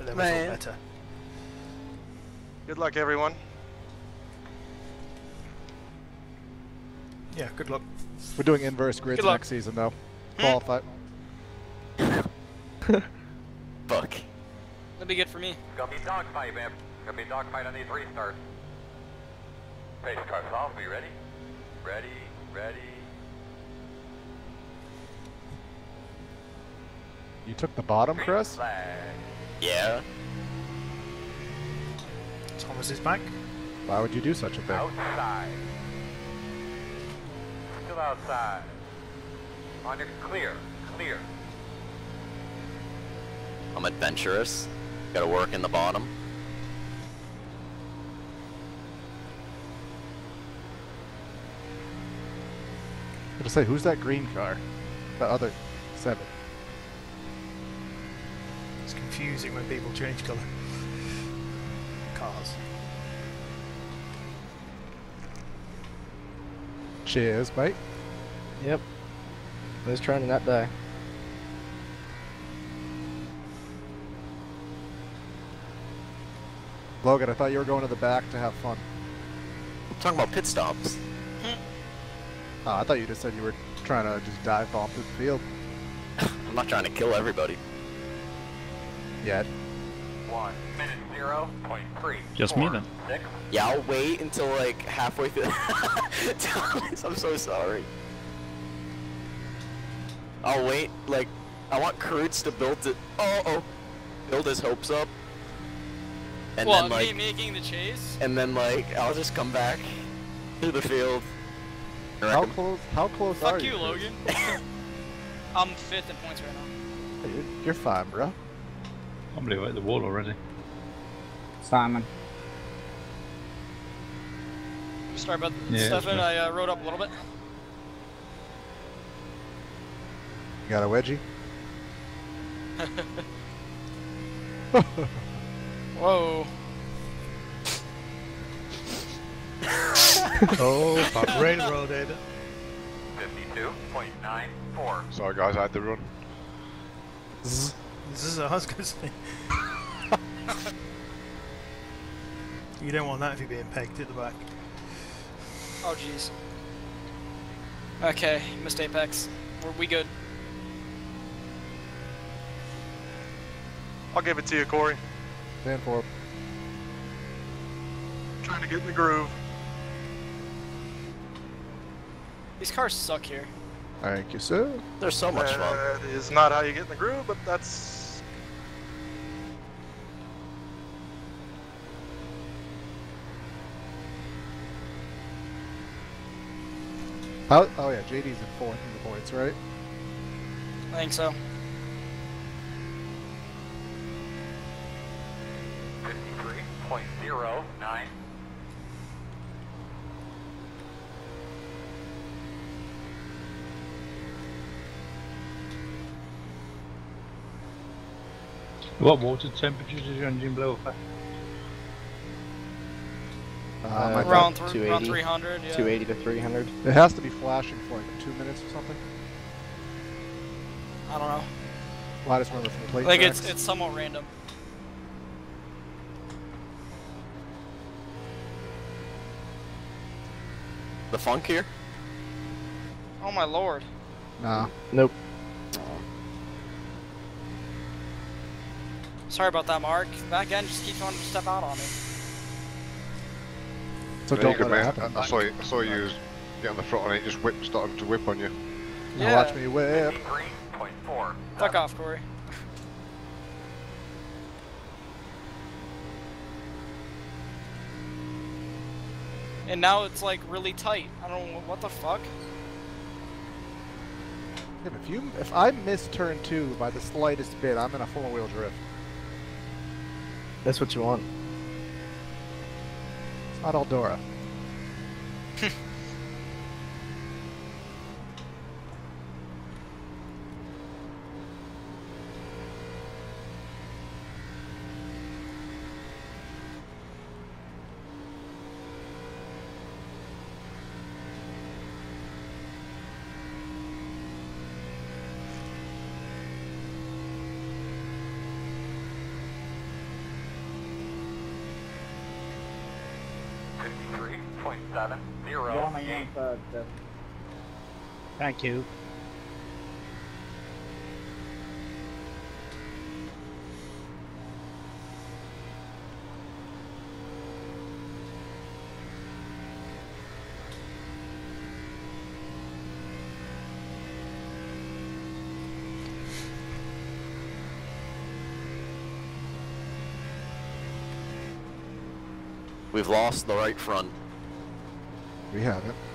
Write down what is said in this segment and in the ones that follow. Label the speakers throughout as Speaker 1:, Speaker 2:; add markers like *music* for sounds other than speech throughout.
Speaker 1: but then we thought
Speaker 2: Man.
Speaker 1: better.
Speaker 3: Good luck, everyone.
Speaker 1: Yeah, good luck.
Speaker 4: We're doing inverse grids next season, though. Hmm? Qualify. *laughs*
Speaker 2: Fuck.
Speaker 5: That'd be good for me.
Speaker 6: Gonna be dogfight, man. Gonna be dogfight on these restarts. Pace cars off, are you ready? Ready, ready.
Speaker 4: You took the bottom,
Speaker 6: Green
Speaker 4: Chris?
Speaker 6: Flag.
Speaker 2: Yeah.
Speaker 1: Thomas is back.
Speaker 4: Why would you do such a thing?
Speaker 6: Outside. Still outside. On your clear, clear.
Speaker 2: I'm adventurous. Gotta work in the bottom.
Speaker 4: I'm gonna say, who's that green car? The other seven.
Speaker 1: It's confusing when people change colour. Cars.
Speaker 4: Cheers, mate.
Speaker 7: Yep. Let's try to not die.
Speaker 4: Logan, I thought you were going to the back to have fun.
Speaker 2: I'm talking about pit stops.
Speaker 4: Oh, I thought you just said you were trying to just dive bomb through the field.
Speaker 2: I'm not trying to kill everybody.
Speaker 4: Yet.
Speaker 6: One minute zero point three.
Speaker 8: Just me then.
Speaker 6: Six.
Speaker 2: Yeah, I'll wait until like halfway through. Thomas, *laughs* I'm so sorry. I'll wait. Like, I want Kurtz to build it. Oh, oh, build his hopes up, and
Speaker 5: well,
Speaker 2: then like,
Speaker 5: me making the chase.
Speaker 2: and then like, I'll just come back through the field.
Speaker 4: How close? How close are you?
Speaker 5: Fuck
Speaker 4: you?
Speaker 5: you, Logan. *laughs* I'm fifth in points right now.
Speaker 4: Hey, You're, you're fine, bro.
Speaker 8: I'm really at the wall already.
Speaker 7: Simon.
Speaker 5: Sorry about
Speaker 8: Yeah,
Speaker 5: the stuff.
Speaker 8: it's me.
Speaker 5: I uh, rode up a little bit.
Speaker 4: You got a wedgie? *laughs*
Speaker 5: Whoa. *laughs*
Speaker 1: oh, fuck. Railroaded.
Speaker 6: Fifty-two point nine four.
Speaker 3: Sorry, guys, I had to run.
Speaker 4: Zzz.
Speaker 1: This is a I was going to say. you don't want that if you're being pegged at the back.
Speaker 5: Oh jeez. Okay, missed apex. We're, we good.
Speaker 3: I'll give it to you, Corey.
Speaker 4: Stand for it.
Speaker 3: Trying to get in the groove.
Speaker 5: These cars suck here.
Speaker 4: Thank you, sir.
Speaker 2: They're so much fun.
Speaker 3: That is not how you get in the groove, but that's.
Speaker 4: How, oh yeah, JD's in fourth in the points, right?
Speaker 5: I think so.
Speaker 6: Fifty-three point zero nine.
Speaker 8: What water temperature does your engine blow up at?
Speaker 4: Uh,
Speaker 7: Uh,
Speaker 5: Around,
Speaker 7: about
Speaker 5: th- around
Speaker 7: 280.
Speaker 5: 300, yeah.
Speaker 7: 280 to 300.
Speaker 4: It has to be flashing for like two minutes or something.
Speaker 5: I don't know.
Speaker 4: Well, I just remember from plate
Speaker 5: Like it's
Speaker 4: tracks.
Speaker 5: it's somewhat random.
Speaker 2: The funk here.
Speaker 5: Oh my lord.
Speaker 4: Nah.
Speaker 7: Nope.
Speaker 5: Sorry about that, Mark. That end just keeps wanting to step out on me.
Speaker 4: So
Speaker 3: There
Speaker 4: don't
Speaker 3: you go,
Speaker 4: let it happen.
Speaker 3: I, I saw you. I saw you get on the front and it just whip, started to whip on you.
Speaker 4: Now
Speaker 5: Yeah.
Speaker 4: Watch me whip.
Speaker 6: Fifty-three point four.
Speaker 5: Fuck off, Corey. And now it's like really tight. I don't know what the fuck.
Speaker 4: If you if I miss turn two by the slightest bit, I'm in a four wheel drift.
Speaker 7: That's what you want.
Speaker 4: It's not Eldora.
Speaker 6: 3.70.
Speaker 7: Thank you.
Speaker 2: We've lost the right front.
Speaker 4: We haven't.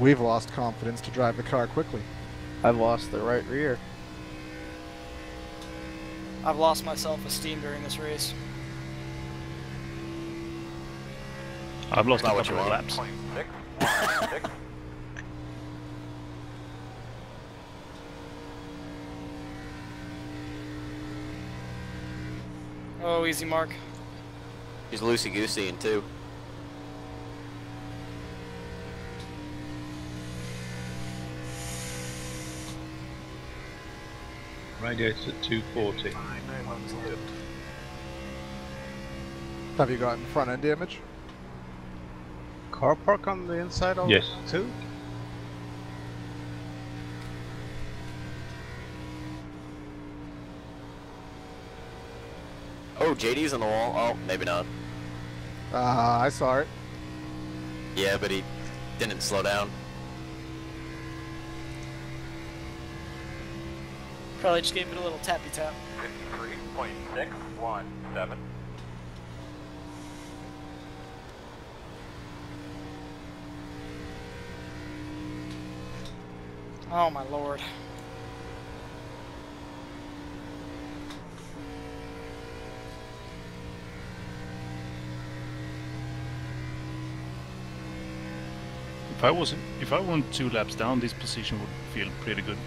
Speaker 4: We've lost confidence to drive the car quickly.
Speaker 7: I've lost the right rear.
Speaker 5: I've lost my self-esteem during this race.
Speaker 9: I've lost a
Speaker 2: Not what
Speaker 9: couple
Speaker 2: you
Speaker 9: of
Speaker 2: want.
Speaker 9: laps. *laughs*
Speaker 5: Oh, easy mark.
Speaker 2: He's loosey goosey in two.
Speaker 8: Radiator at 240.
Speaker 4: Have you gotten front end damage?
Speaker 10: Car park on the inside of
Speaker 8: Yes.
Speaker 10: two?
Speaker 2: Oh, JD's on the wall. Oh, maybe not.
Speaker 4: Uh, I saw it.
Speaker 2: Yeah, but he didn't slow down.
Speaker 5: Probably just gave it a little tappy tap.
Speaker 6: 53.617.
Speaker 5: Oh my lord.
Speaker 9: If I wasn't, if I went two laps down, this position would feel pretty good.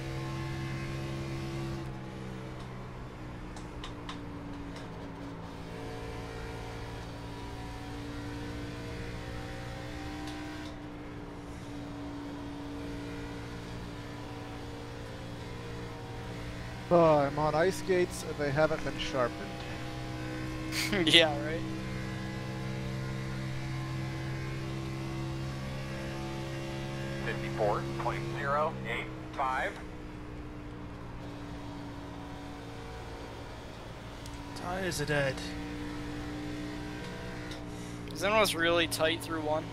Speaker 4: Oh, I'm on ice skates and they haven't been sharpened. *laughs*
Speaker 5: yeah, right.
Speaker 6: Fifty-four point zero eight five.
Speaker 1: Tires are dead.
Speaker 5: Is anyone was really tight through one?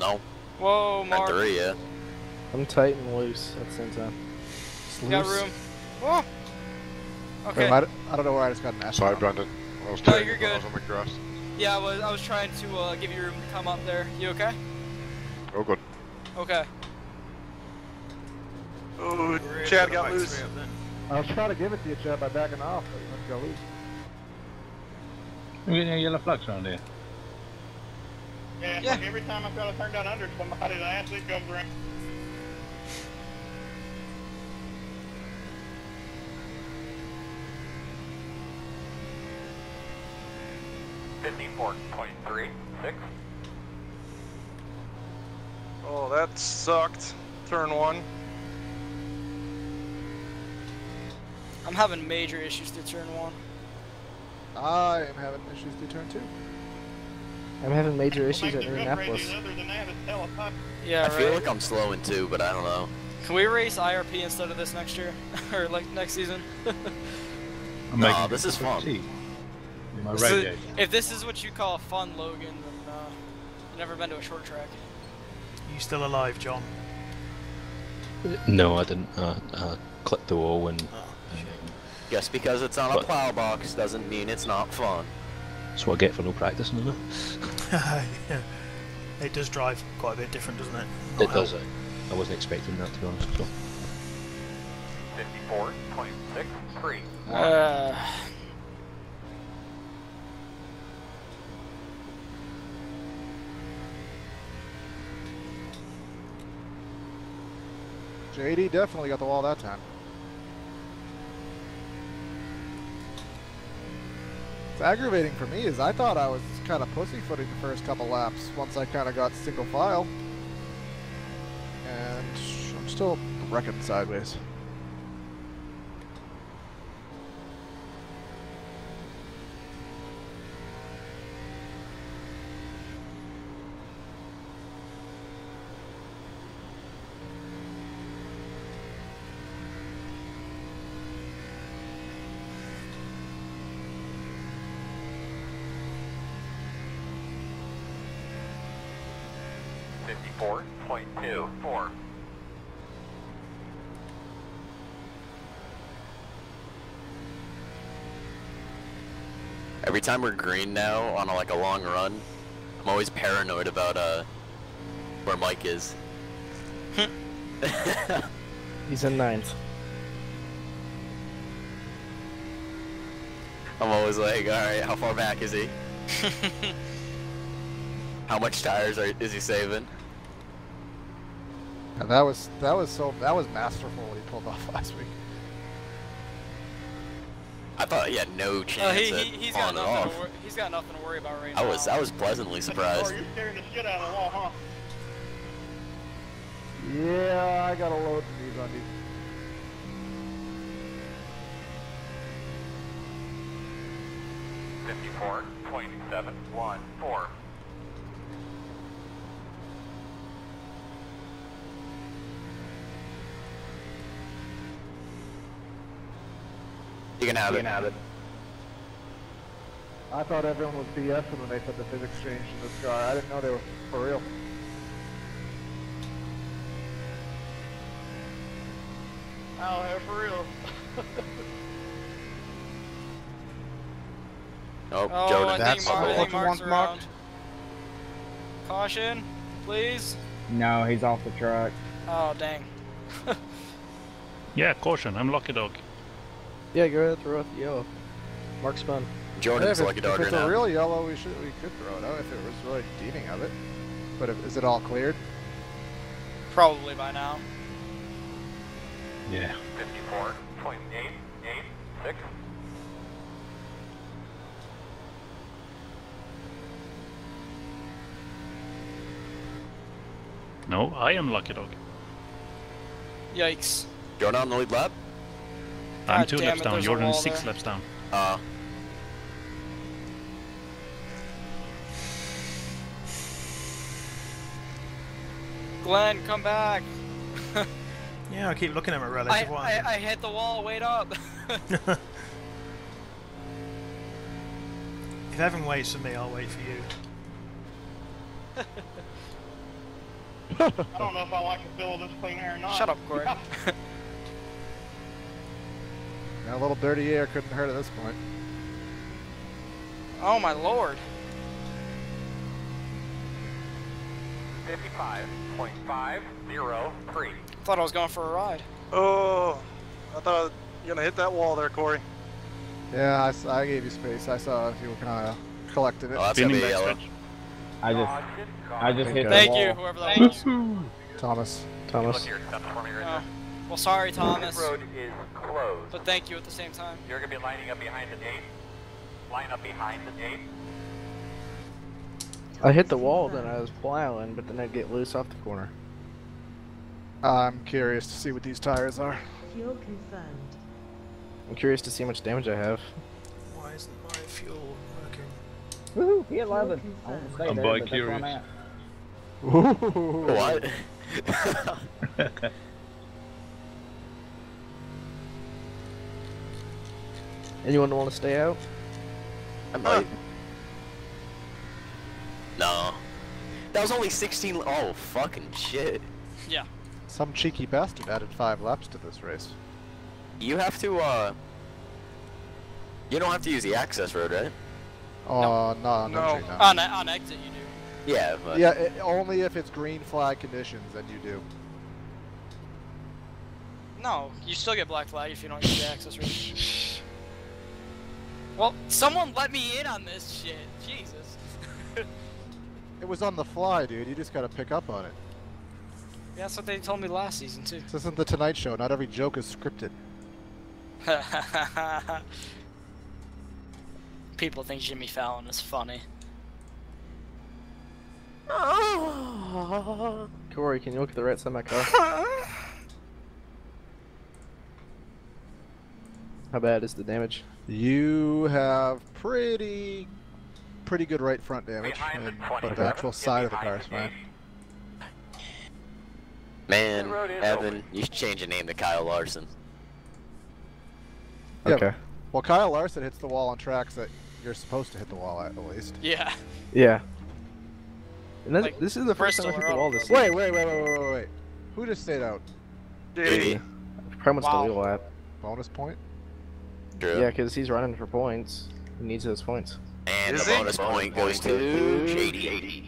Speaker 2: No,
Speaker 5: Whoa,
Speaker 2: and
Speaker 5: Mark.
Speaker 2: three, yeah.
Speaker 7: I'm tight and loose at the same time.
Speaker 5: You got room. Oh.
Speaker 4: Wait,
Speaker 5: Okay.
Speaker 4: I, don't know where I just got an S.
Speaker 3: Sorry,
Speaker 4: from.
Speaker 3: Brandon. I was
Speaker 5: No, you're
Speaker 3: it when I was on the grass.
Speaker 5: Yeah, I was I was trying to uh, give you room to come up there. You okay?
Speaker 3: Oh, good.
Speaker 5: Okay.
Speaker 10: Oh,
Speaker 1: We're
Speaker 10: Chad got loose.
Speaker 1: then.
Speaker 4: I was trying to give it to you, Chad, by backing off, but you went to go loose.
Speaker 8: Are we getting any yellow flags around here?
Speaker 11: Yeah,
Speaker 5: Yeah.
Speaker 11: like every time I try to turn down under somebody, the athlete comes around.
Speaker 6: Fifty-four point three six.
Speaker 10: Oh, that sucked. Turn one.
Speaker 5: I'm having major issues through turn one.
Speaker 4: I am having issues through turn two.
Speaker 7: I'm having major issues at
Speaker 11: the real
Speaker 7: Indianapolis.
Speaker 11: crazy, Other than that, it's telepop.
Speaker 5: Yeah,
Speaker 2: I feel like I'm slowing too, but I don't know.
Speaker 5: Can we race IRP instead of this next year *laughs* or like next season? *laughs*
Speaker 8: I'm
Speaker 2: Nah,
Speaker 8: making
Speaker 2: this is
Speaker 8: cup of
Speaker 2: fun.
Speaker 8: Tea with My
Speaker 5: So,
Speaker 8: radiator.
Speaker 5: if this is what you call fun, Logan, then uh, you've never been to a short track.
Speaker 1: You still alive, John?
Speaker 12: No, I didn't. Uh, I clicked the wall and
Speaker 1: Oh.
Speaker 2: Just because it's on a plow box doesn't mean it's not fun.
Speaker 12: that's what I get for no practicing, isn't it? *laughs*
Speaker 1: yeah. It does drive quite a bit different, doesn't it?
Speaker 12: It
Speaker 1: Not
Speaker 12: does.
Speaker 1: help.
Speaker 12: I, I wasn't expecting that to be honest. So.
Speaker 6: Fifty-four point six three.
Speaker 5: Uh,
Speaker 4: JD definitely got the wall that time. It's aggravating for me is I thought I was kind of pussyfooting the first couple laps once I kind of got single file. And I'm still wrecking sideways.
Speaker 2: Every time we're green now on a, like a long run, I'm always paranoid about uh where Mike is. *laughs*
Speaker 7: He's in ninth.
Speaker 2: I'm always like, all right, how far back is he? *laughs* how much tires are, is he saving?
Speaker 4: And that was that was so that was masterful what he pulled off last week.
Speaker 2: I thought he had no
Speaker 5: Uh,
Speaker 2: chance
Speaker 5: he,
Speaker 2: at
Speaker 5: he, he's got
Speaker 2: pulling it
Speaker 5: nothing.
Speaker 2: off.
Speaker 5: To wor- he's got nothing to worry about right
Speaker 2: I
Speaker 5: now.
Speaker 2: was I was pleasantly surprised.
Speaker 11: Oh, you're scaring the shit out of the wall, huh?
Speaker 4: Yeah, I got a load of these on these.
Speaker 6: Fifty-four point seven one four.
Speaker 2: You can have
Speaker 12: You
Speaker 2: it.
Speaker 12: can have it.
Speaker 4: I thought everyone was BSing when they said the physics changed in this car. I didn't know they were for real.
Speaker 11: Oh, yeah, for real. *laughs*
Speaker 2: Oh,
Speaker 5: Oh,
Speaker 2: Jordan.
Speaker 5: I
Speaker 10: That's
Speaker 5: think, Mar- I
Speaker 10: what
Speaker 5: think
Speaker 10: you
Speaker 5: Mark's
Speaker 10: want marked?
Speaker 5: Caution, please.
Speaker 13: No, he's off the track.
Speaker 5: Oh dang. *laughs*
Speaker 9: Yeah, caution. I'm lucky dog.
Speaker 7: Yeah, go ahead, throw out the yellow. Mark spun.
Speaker 2: Jordan's
Speaker 4: if,
Speaker 2: lucky
Speaker 4: it,
Speaker 2: dog
Speaker 4: if
Speaker 2: right
Speaker 4: it's a
Speaker 2: now.
Speaker 4: real yellow, we should we could throw it out if it was really deeming of it. But if, is it all cleared?
Speaker 5: Probably by now.
Speaker 8: Yeah.
Speaker 6: Fifty-four point eight eight six.
Speaker 9: No, I am lucky dog.
Speaker 5: Yikes.
Speaker 2: Jordan on the lead lap.
Speaker 9: I'm
Speaker 5: God
Speaker 9: two
Speaker 5: damn
Speaker 9: laps
Speaker 5: it,
Speaker 9: down.
Speaker 5: there's a
Speaker 9: Jordan is six
Speaker 5: there.
Speaker 9: laps down.
Speaker 2: Uh,
Speaker 5: Glenn, come back. *laughs*
Speaker 1: Yeah, I keep looking at my
Speaker 5: I,
Speaker 1: relative.
Speaker 5: I. I hit the wall. Wait up. *laughs*
Speaker 1: If Evan waits for me, I'll wait for you. *laughs*
Speaker 11: I don't know if I like the feel of this clean air or not.
Speaker 5: Shut up, Corey.
Speaker 4: Yeah, a little dirty air couldn't hurt at this point.
Speaker 5: oh my lord.
Speaker 6: Fifty-five point five zero three.
Speaker 5: Thought I was going for a ride.
Speaker 11: Oh, I thought you were gonna hit that wall there, Corey.
Speaker 4: Yeah, I gave you space. I saw you were kind of collecting it.
Speaker 2: oh, that's gonna
Speaker 9: Spinning
Speaker 2: be yellow.
Speaker 9: stretch.
Speaker 13: I just, I just
Speaker 6: caution.
Speaker 13: hit the
Speaker 5: Thank
Speaker 13: wall.
Speaker 5: you, whoever that was.
Speaker 4: Thomas.
Speaker 6: Look
Speaker 7: Thomas.
Speaker 6: at your for me right
Speaker 5: oh.
Speaker 6: now.
Speaker 5: Well, sorry,
Speaker 6: Pit
Speaker 5: Thomas.
Speaker 6: road is closed.
Speaker 5: But thank you at the same time.
Speaker 6: You're gonna be lining up behind the gate. Line up behind the gate.
Speaker 7: I hit the wall, then I was plowing, but then I'd get loose off the corner.
Speaker 4: I'm curious to see what these tires are.
Speaker 14: Fuel confirmed.
Speaker 7: I'm curious to see how much damage I have.
Speaker 1: Why isn't my fuel working?
Speaker 13: Woohoo, P11. I want to stay
Speaker 8: I'm
Speaker 13: there,
Speaker 8: bi
Speaker 13: but I'm
Speaker 8: curious.
Speaker 13: at.
Speaker 2: What? *laughs* *laughs*
Speaker 7: Anyone want to stay out?
Speaker 2: I might. No. That was only 16. Oh, fucking shit.
Speaker 5: Yeah.
Speaker 4: Some cheeky bastard added five laps to this race.
Speaker 2: You have to, uh. You don't have to use the access road, right?
Speaker 4: Oh, no, on
Speaker 11: No.
Speaker 4: entry, no.
Speaker 5: On, on exit, you do.
Speaker 2: Yeah, but.
Speaker 4: Yeah, it, only if it's green flag conditions, then you do.
Speaker 5: No, you still get black flag if you don't use the access road. *laughs* Well, someone let me in on this shit. Jesus. *laughs*
Speaker 4: It was on the fly, dude. You just gotta pick up on it.
Speaker 5: Yeah, that's what they told me last season too.
Speaker 4: This isn't the Tonight Show. Not every joke is scripted. *laughs*
Speaker 5: People think Jimmy Fallon is funny. *laughs*
Speaker 7: Corey, can you look at the right side of my car? How bad is the damage?
Speaker 4: You have pretty, pretty good right front damage, and, but the actual side of the car is fine.
Speaker 2: Man,
Speaker 6: The road is
Speaker 2: Evan, you should change your name to Kyle Larson.
Speaker 4: Yeah.
Speaker 7: Okay.
Speaker 4: Well, Kyle Larson hits the wall on tracks that you're supposed to hit the wall at, at least.
Speaker 5: Yeah.
Speaker 7: Yeah. And this,
Speaker 5: Like,
Speaker 7: this is the first time I
Speaker 5: Bristol
Speaker 7: hit the wall this
Speaker 4: Wait, wait, wait, wait, wait, wait, wait. Who just stayed out?
Speaker 2: JD.
Speaker 7: Pretty much
Speaker 5: Wow.
Speaker 7: the wheel lap.
Speaker 4: Bonus point?
Speaker 2: Drew.
Speaker 7: Yeah, because he's running for points. He needs those points.
Speaker 2: And
Speaker 11: Is
Speaker 2: the
Speaker 11: he?
Speaker 2: bonus point goes to JD.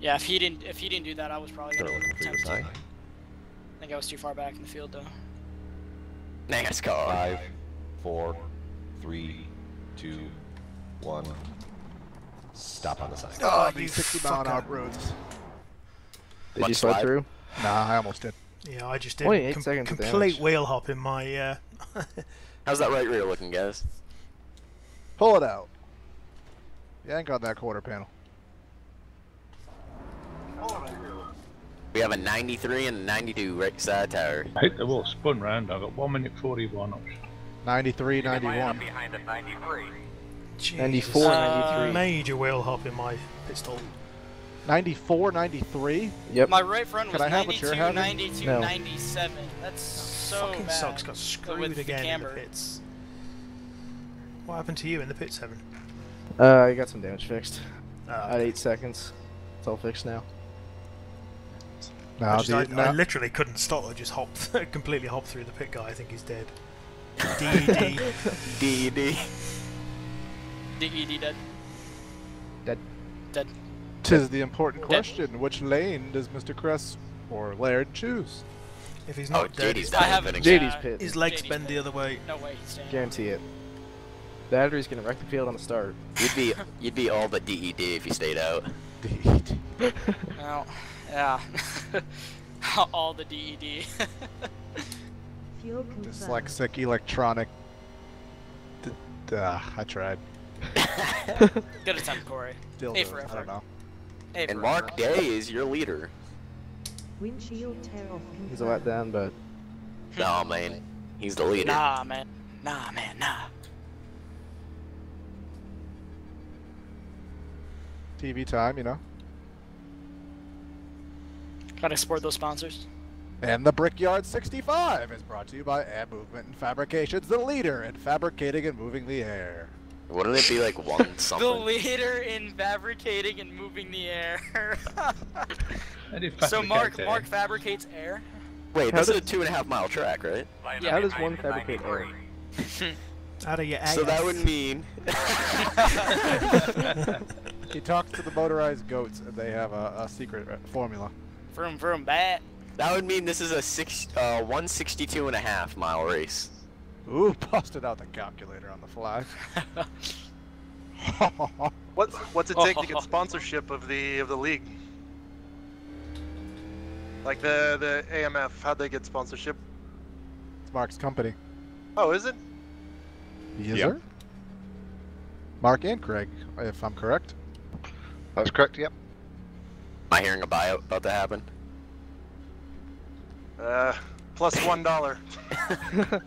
Speaker 5: Yeah, if he didn't if he didn't do that, I was probably gonna
Speaker 12: They're looking for
Speaker 5: attempt to. I think I was too far back in the field though.
Speaker 2: NASCAR.
Speaker 12: Five, four, three, two, one. Stop on the sign.
Speaker 1: Oh,
Speaker 4: these
Speaker 1: you
Speaker 4: 60 mile an hour
Speaker 1: fucker.
Speaker 4: roads.
Speaker 7: Did
Speaker 2: What,
Speaker 7: you slide
Speaker 2: slide?
Speaker 7: through?
Speaker 4: Nah, I almost did.
Speaker 1: Yeah, I just did
Speaker 7: Only eight
Speaker 1: com-
Speaker 7: seconds of
Speaker 1: complete
Speaker 7: damage.
Speaker 1: wheel hop in my. Uh, *laughs*
Speaker 2: How's that right rear looking, guys?
Speaker 4: Pull it out. Yank on that quarter panel.
Speaker 2: We have a 93 and a 92 right side tire.
Speaker 8: I hit the wall, spun round. I got one minute forty-one option.
Speaker 4: 93,
Speaker 6: You can line up
Speaker 4: 91.
Speaker 6: behind at 93.
Speaker 1: Jesus.
Speaker 7: 94,
Speaker 5: Uh,
Speaker 7: 93.
Speaker 1: Major wheel hop in my pistol.
Speaker 4: 94, 93?
Speaker 7: Yep.
Speaker 5: My right front was
Speaker 4: I have what you're
Speaker 5: 92, 92,
Speaker 7: No.
Speaker 5: 97. That's so
Speaker 1: Fucking
Speaker 5: bad.
Speaker 1: sucks. Got
Speaker 5: with
Speaker 1: screwed
Speaker 5: the
Speaker 1: again in the pits. What happened to you in the pits, Evan?
Speaker 7: Uh, I got some damage fixed.
Speaker 1: Uh,
Speaker 7: At 8 seconds. It's all fixed now.
Speaker 4: No,
Speaker 1: I, just, I,
Speaker 4: no,
Speaker 1: I literally couldn't stop. I just hopped, *laughs* completely hopped through the pit guy. I think he's dead. *laughs* DED.
Speaker 2: DED.
Speaker 5: DED dead.
Speaker 7: Dead.
Speaker 5: Dead.
Speaker 4: Tis the important
Speaker 5: Dead.
Speaker 4: question. Which lane does Mr. Kress or Laird choose?
Speaker 1: If he's
Speaker 2: Oh,
Speaker 1: not dead,
Speaker 2: JD's
Speaker 1: his,
Speaker 5: I have
Speaker 2: benefiting.
Speaker 7: JD's
Speaker 5: uh,
Speaker 7: pit.
Speaker 1: his legs
Speaker 5: JD's
Speaker 1: bend the other way.
Speaker 5: No way he's staying.
Speaker 7: Guarantee it. The Adder's gonna wreck the field on the start.
Speaker 2: You'd be you'd be all but DED if you stayed out.
Speaker 5: No. *laughs* Yeah. *laughs* All the E DED. *laughs*
Speaker 4: Dyslexic, electronic. D- uh, I tried.
Speaker 5: Good attempt, Corey.
Speaker 4: Still
Speaker 5: A
Speaker 4: do.
Speaker 5: for
Speaker 4: I don't know.
Speaker 5: A
Speaker 2: And Mark. Day is your leader.
Speaker 14: Windshield tear off confirmed.
Speaker 7: He's a letdown, but
Speaker 2: No man, he's the leader.
Speaker 5: Nah, man. Nah, man. Nah.
Speaker 4: TV time, you know.
Speaker 5: Gotta support those sponsors.
Speaker 4: And the Brickyard 65 is brought to you by Air Movement and Fabrications, the leader in fabricating and moving the air.
Speaker 2: Wouldn't it be like one *laughs* something?
Speaker 5: The leader in fabricating and moving the air. *laughs*
Speaker 8: I did
Speaker 5: so Mark,
Speaker 8: there.
Speaker 5: Mark fabricates air.
Speaker 2: Wait,
Speaker 7: How
Speaker 2: this is a two and a half mile track, right?
Speaker 5: Yeah.
Speaker 7: How does one fabricate
Speaker 6: air? *laughs*
Speaker 1: Out of your ass.
Speaker 2: So that would mean *laughs* *laughs*
Speaker 4: He talks to the motorized goats, and they have a, a secret uh, formula.
Speaker 5: Vroom vroom bat.
Speaker 2: that would mean this is a six uh 162 and a half mile race.
Speaker 4: Ooh, busted out the calculator on the fly.
Speaker 11: What's what's it take to get sponsorship of the of the league? Like the the AMF, how'd they get sponsorship?
Speaker 4: It's Mark's company.
Speaker 11: Oh, is it?
Speaker 4: Yes,
Speaker 3: Yep.
Speaker 4: sir. Mark and Craig, if I'm correct.
Speaker 3: That's correct, yep.
Speaker 2: Am I hearing a buyout about to happen?
Speaker 11: Uh, plus one dollar. *laughs*
Speaker 4: I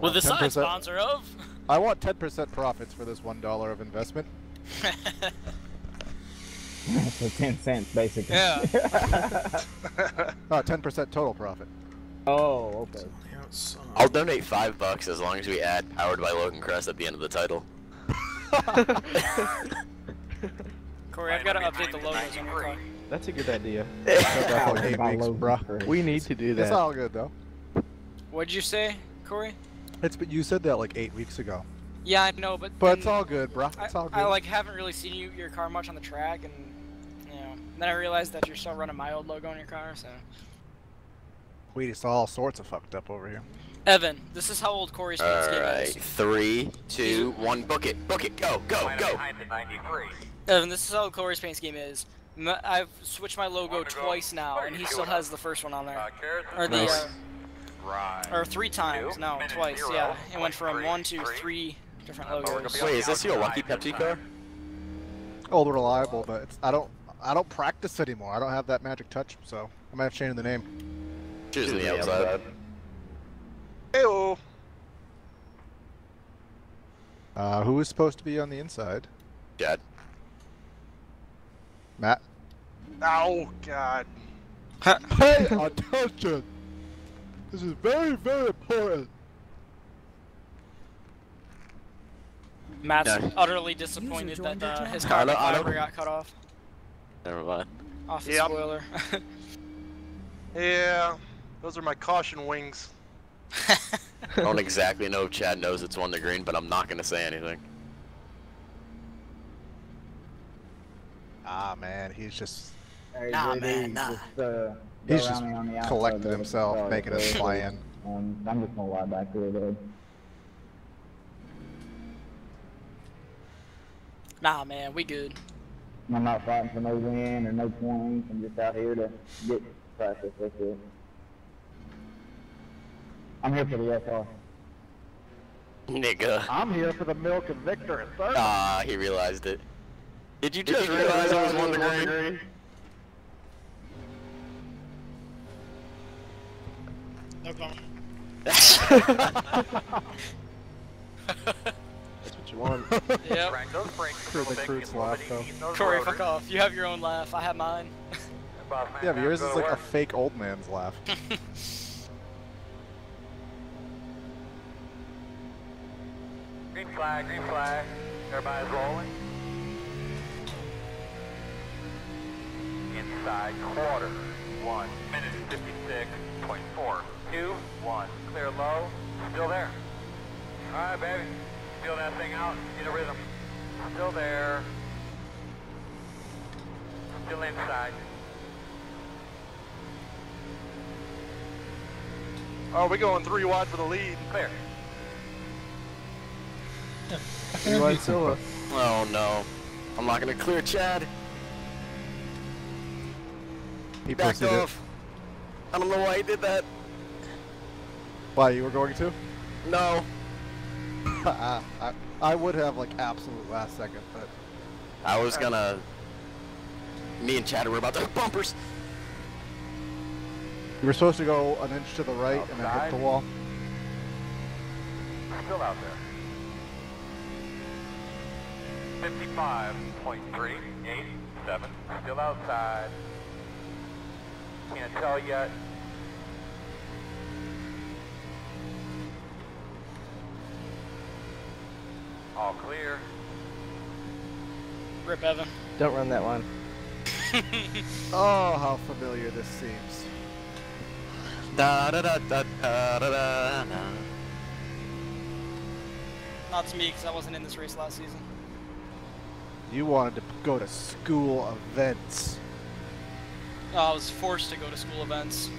Speaker 5: With the side
Speaker 4: 10%
Speaker 5: sponsor of.
Speaker 4: I want 10% profits for this $1 of investment. *laughs* *laughs*
Speaker 13: so 10 cents, basically.
Speaker 5: Yeah. *laughs*
Speaker 4: Oh, 10% total profit.
Speaker 13: oh, okay.
Speaker 2: I'll donate five bucks as long as we add "Powered by Logan Crest" at the end of the title. *laughs*
Speaker 5: Corey, I've got to update the logos on your car.
Speaker 7: that's a good idea.
Speaker 4: Eight weeks, bruh.
Speaker 7: We need to do
Speaker 4: It's
Speaker 7: that.
Speaker 4: all good, though.
Speaker 5: What'd you say, Corey?
Speaker 4: It's but you said that like eight weeks ago.
Speaker 5: Yeah, I know, but
Speaker 4: But it's all good, bruh.
Speaker 5: I,
Speaker 4: It's all good.
Speaker 5: I like haven't really seen you your car much on the track, and you know, then I realized that you're still running my old logo on your car. So,
Speaker 4: We just all sorts of fucked up over here.
Speaker 5: Evan, this is how old Corey's fans game
Speaker 2: Alright,
Speaker 5: is.
Speaker 2: three, two, one, book it, book it, go, go,
Speaker 6: Line
Speaker 2: go.
Speaker 6: behind at 93.
Speaker 5: Evan, this is how Corey's paint scheme is. I've switched my logo
Speaker 6: Want to go?
Speaker 5: twice now, and he still has the first one on there.
Speaker 6: Uh,
Speaker 5: Or the,
Speaker 6: and
Speaker 5: uh,
Speaker 6: Right.
Speaker 5: or three times,
Speaker 6: Two,
Speaker 5: no, twice,
Speaker 6: zero,
Speaker 5: yeah. It went from
Speaker 6: point
Speaker 5: one to
Speaker 6: three,
Speaker 5: three different logos.
Speaker 2: Wait, is this your lucky Pepsi car?
Speaker 4: Old reliable, but it's, I don't I don't practice anymore. I don't have that magic touch, so I might have to change the name.
Speaker 2: Cheers to the outside.
Speaker 11: Heyo.
Speaker 4: Uh, who is supposed to be on the inside?
Speaker 2: Jed.
Speaker 4: Matt.
Speaker 11: Oh God.
Speaker 4: hey, attention! This is very, very important.
Speaker 5: Matt's
Speaker 2: Yeah.
Speaker 5: utterly disappointed that uh, his carbon
Speaker 2: I know- I know.
Speaker 5: fiber got cut off.
Speaker 2: Never mind.
Speaker 5: Off the
Speaker 11: Yep.
Speaker 5: spoiler. *laughs*
Speaker 11: Yeah, those are my caution wings. *laughs*
Speaker 2: I don't exactly know if Chad knows it's one to green, but I'm not gonna say anything.
Speaker 4: Ah man, he's just
Speaker 5: Nah,
Speaker 13: JD,
Speaker 5: man, nah.
Speaker 13: Just, uh,
Speaker 4: he's just
Speaker 13: on the
Speaker 4: collected himself,
Speaker 13: Sorry,
Speaker 4: making us
Speaker 13: sorry.
Speaker 4: fly in.
Speaker 13: Um, I'm just gonna lie back here, dude.
Speaker 5: nah, man, we good.
Speaker 13: I'm not fighting for no win or no points. I'm just out here to get practice. That's it. I'm here for the SR.
Speaker 2: Nigga.
Speaker 4: I'm here for the milk and Victor at third.
Speaker 2: Ah, he realized it. Did you just realize I was one to green?
Speaker 11: No comment. *laughs*
Speaker 7: That's what you want.
Speaker 5: Yep.
Speaker 6: Frank, those Franks
Speaker 4: For
Speaker 6: will
Speaker 4: the
Speaker 6: take
Speaker 4: Croods
Speaker 6: you
Speaker 4: laugh, though.
Speaker 6: eating those
Speaker 5: Corey, fuck off. You have your own laugh. I have mine.
Speaker 6: And boss man
Speaker 4: Yeah, but yours is
Speaker 6: to
Speaker 4: like a fake old man's laugh. *laughs*
Speaker 6: Green flag, green flag. Everybody's rolling. Inside quarter. One minute fifty-six point four. Two, one. Clear low. Still there. Alright, baby. Feel that thing out. Get a rhythm. Still there. Still inside.
Speaker 11: Oh, we going three wide for the lead.
Speaker 6: Clear.
Speaker 7: Eli Silla.
Speaker 2: Oh no. I'm not gonna clear Chad.
Speaker 4: He
Speaker 2: Backed
Speaker 4: posted it.
Speaker 2: off. I don't know why he did that.
Speaker 4: Why you were going to?
Speaker 2: No. *laughs*
Speaker 4: I, I, I would have like absolute last second, but
Speaker 2: I was gonna. Me and Chad were about to bumpers.
Speaker 4: you were supposed to go an inch to the right and then hit the wall.
Speaker 6: Still out there. Fifty-five point three eight seven. Still outside. Can't tell yet. All clear.
Speaker 5: Rip Evan.
Speaker 7: Don't run that line. *laughs*
Speaker 4: Oh, how familiar this seems.
Speaker 2: Da da da da da da da. da.
Speaker 5: Not to me, because I wasn't in this race last season.
Speaker 4: You wanted to go to school events.
Speaker 5: Oh, I was forced to go to school events.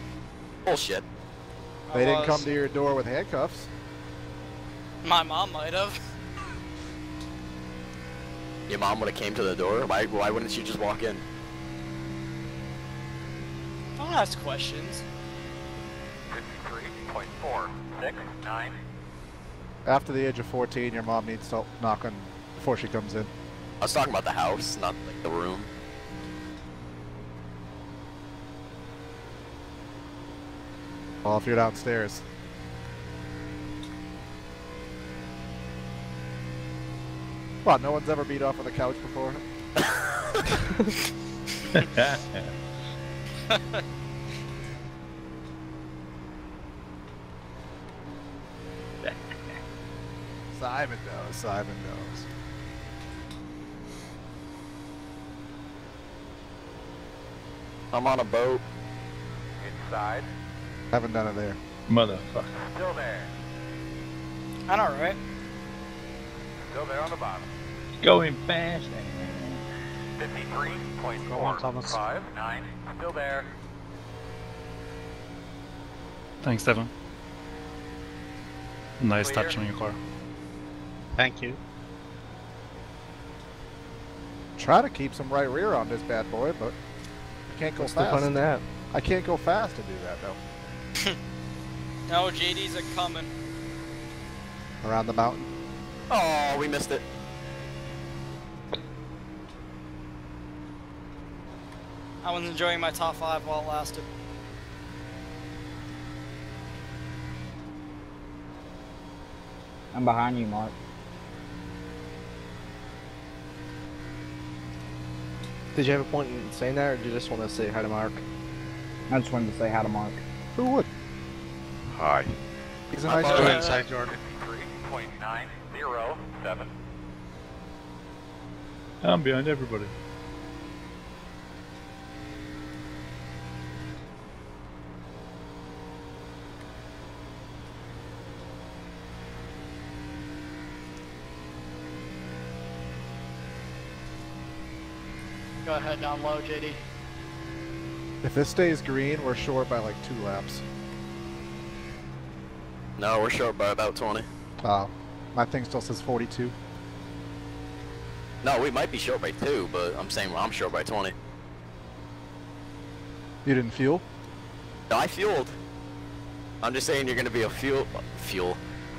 Speaker 2: Bullshit.
Speaker 5: I
Speaker 4: They didn't
Speaker 5: was.
Speaker 4: come to your door with handcuffs.
Speaker 5: My mom might have.
Speaker 2: Your mom would have came to the door. Why? Why wouldn't you just walk in?
Speaker 5: Don't ask questions.
Speaker 6: Fifty-three point four six nine.
Speaker 4: After the age of 14, your mom needs to knock on before she comes in.
Speaker 2: I was talking about the house, not like the room.
Speaker 4: Well, if you're downstairs. What, no one's ever beat off on the couch before? Simon knows, Simon knows.
Speaker 2: I'm on a boat.
Speaker 6: Inside.
Speaker 4: Haven't done it there.
Speaker 8: Motherfucker.
Speaker 6: Still there.
Speaker 5: I know, right?
Speaker 6: Still there on the bottom.
Speaker 8: Going fast.
Speaker 6: Fifty-three
Speaker 10: Go on, Thomas.
Speaker 6: five nine. Still there.
Speaker 9: Thanks, Devon. Nice
Speaker 6: Clear.
Speaker 9: touch on your car.
Speaker 10: Thank you.
Speaker 4: Try to keep some right rear on this bad boy, but I can't go
Speaker 7: What's the
Speaker 4: fast.
Speaker 7: fun in that?
Speaker 4: I can't go fast to do that though. *laughs*
Speaker 5: No, JD's a coming.
Speaker 4: Around the mountain.
Speaker 2: Oh, we missed it.
Speaker 5: I was enjoying my top five while it lasted.
Speaker 13: I'm behind you, Mark.
Speaker 7: Did you have a point in saying that, or did you just want to say hi to Mark?
Speaker 13: I just wanted to say hi to Mark.
Speaker 4: Who would?
Speaker 3: Hi.
Speaker 4: He's a nice guy.
Speaker 6: inside, Jordan. Fifty-three point nine zero seven.
Speaker 8: I'm behind everybody.
Speaker 5: Go ahead down low, JD.
Speaker 4: If this stays green, we're short by like two laps.
Speaker 2: No, we're short by about 20.
Speaker 4: Oh, my thing still says 42.
Speaker 2: No, we might be short by two, but I'm saying I'm short by 20.
Speaker 4: You didn't fuel?
Speaker 2: No, I fueled. I'm just saying you're gonna be a fuel, fuel,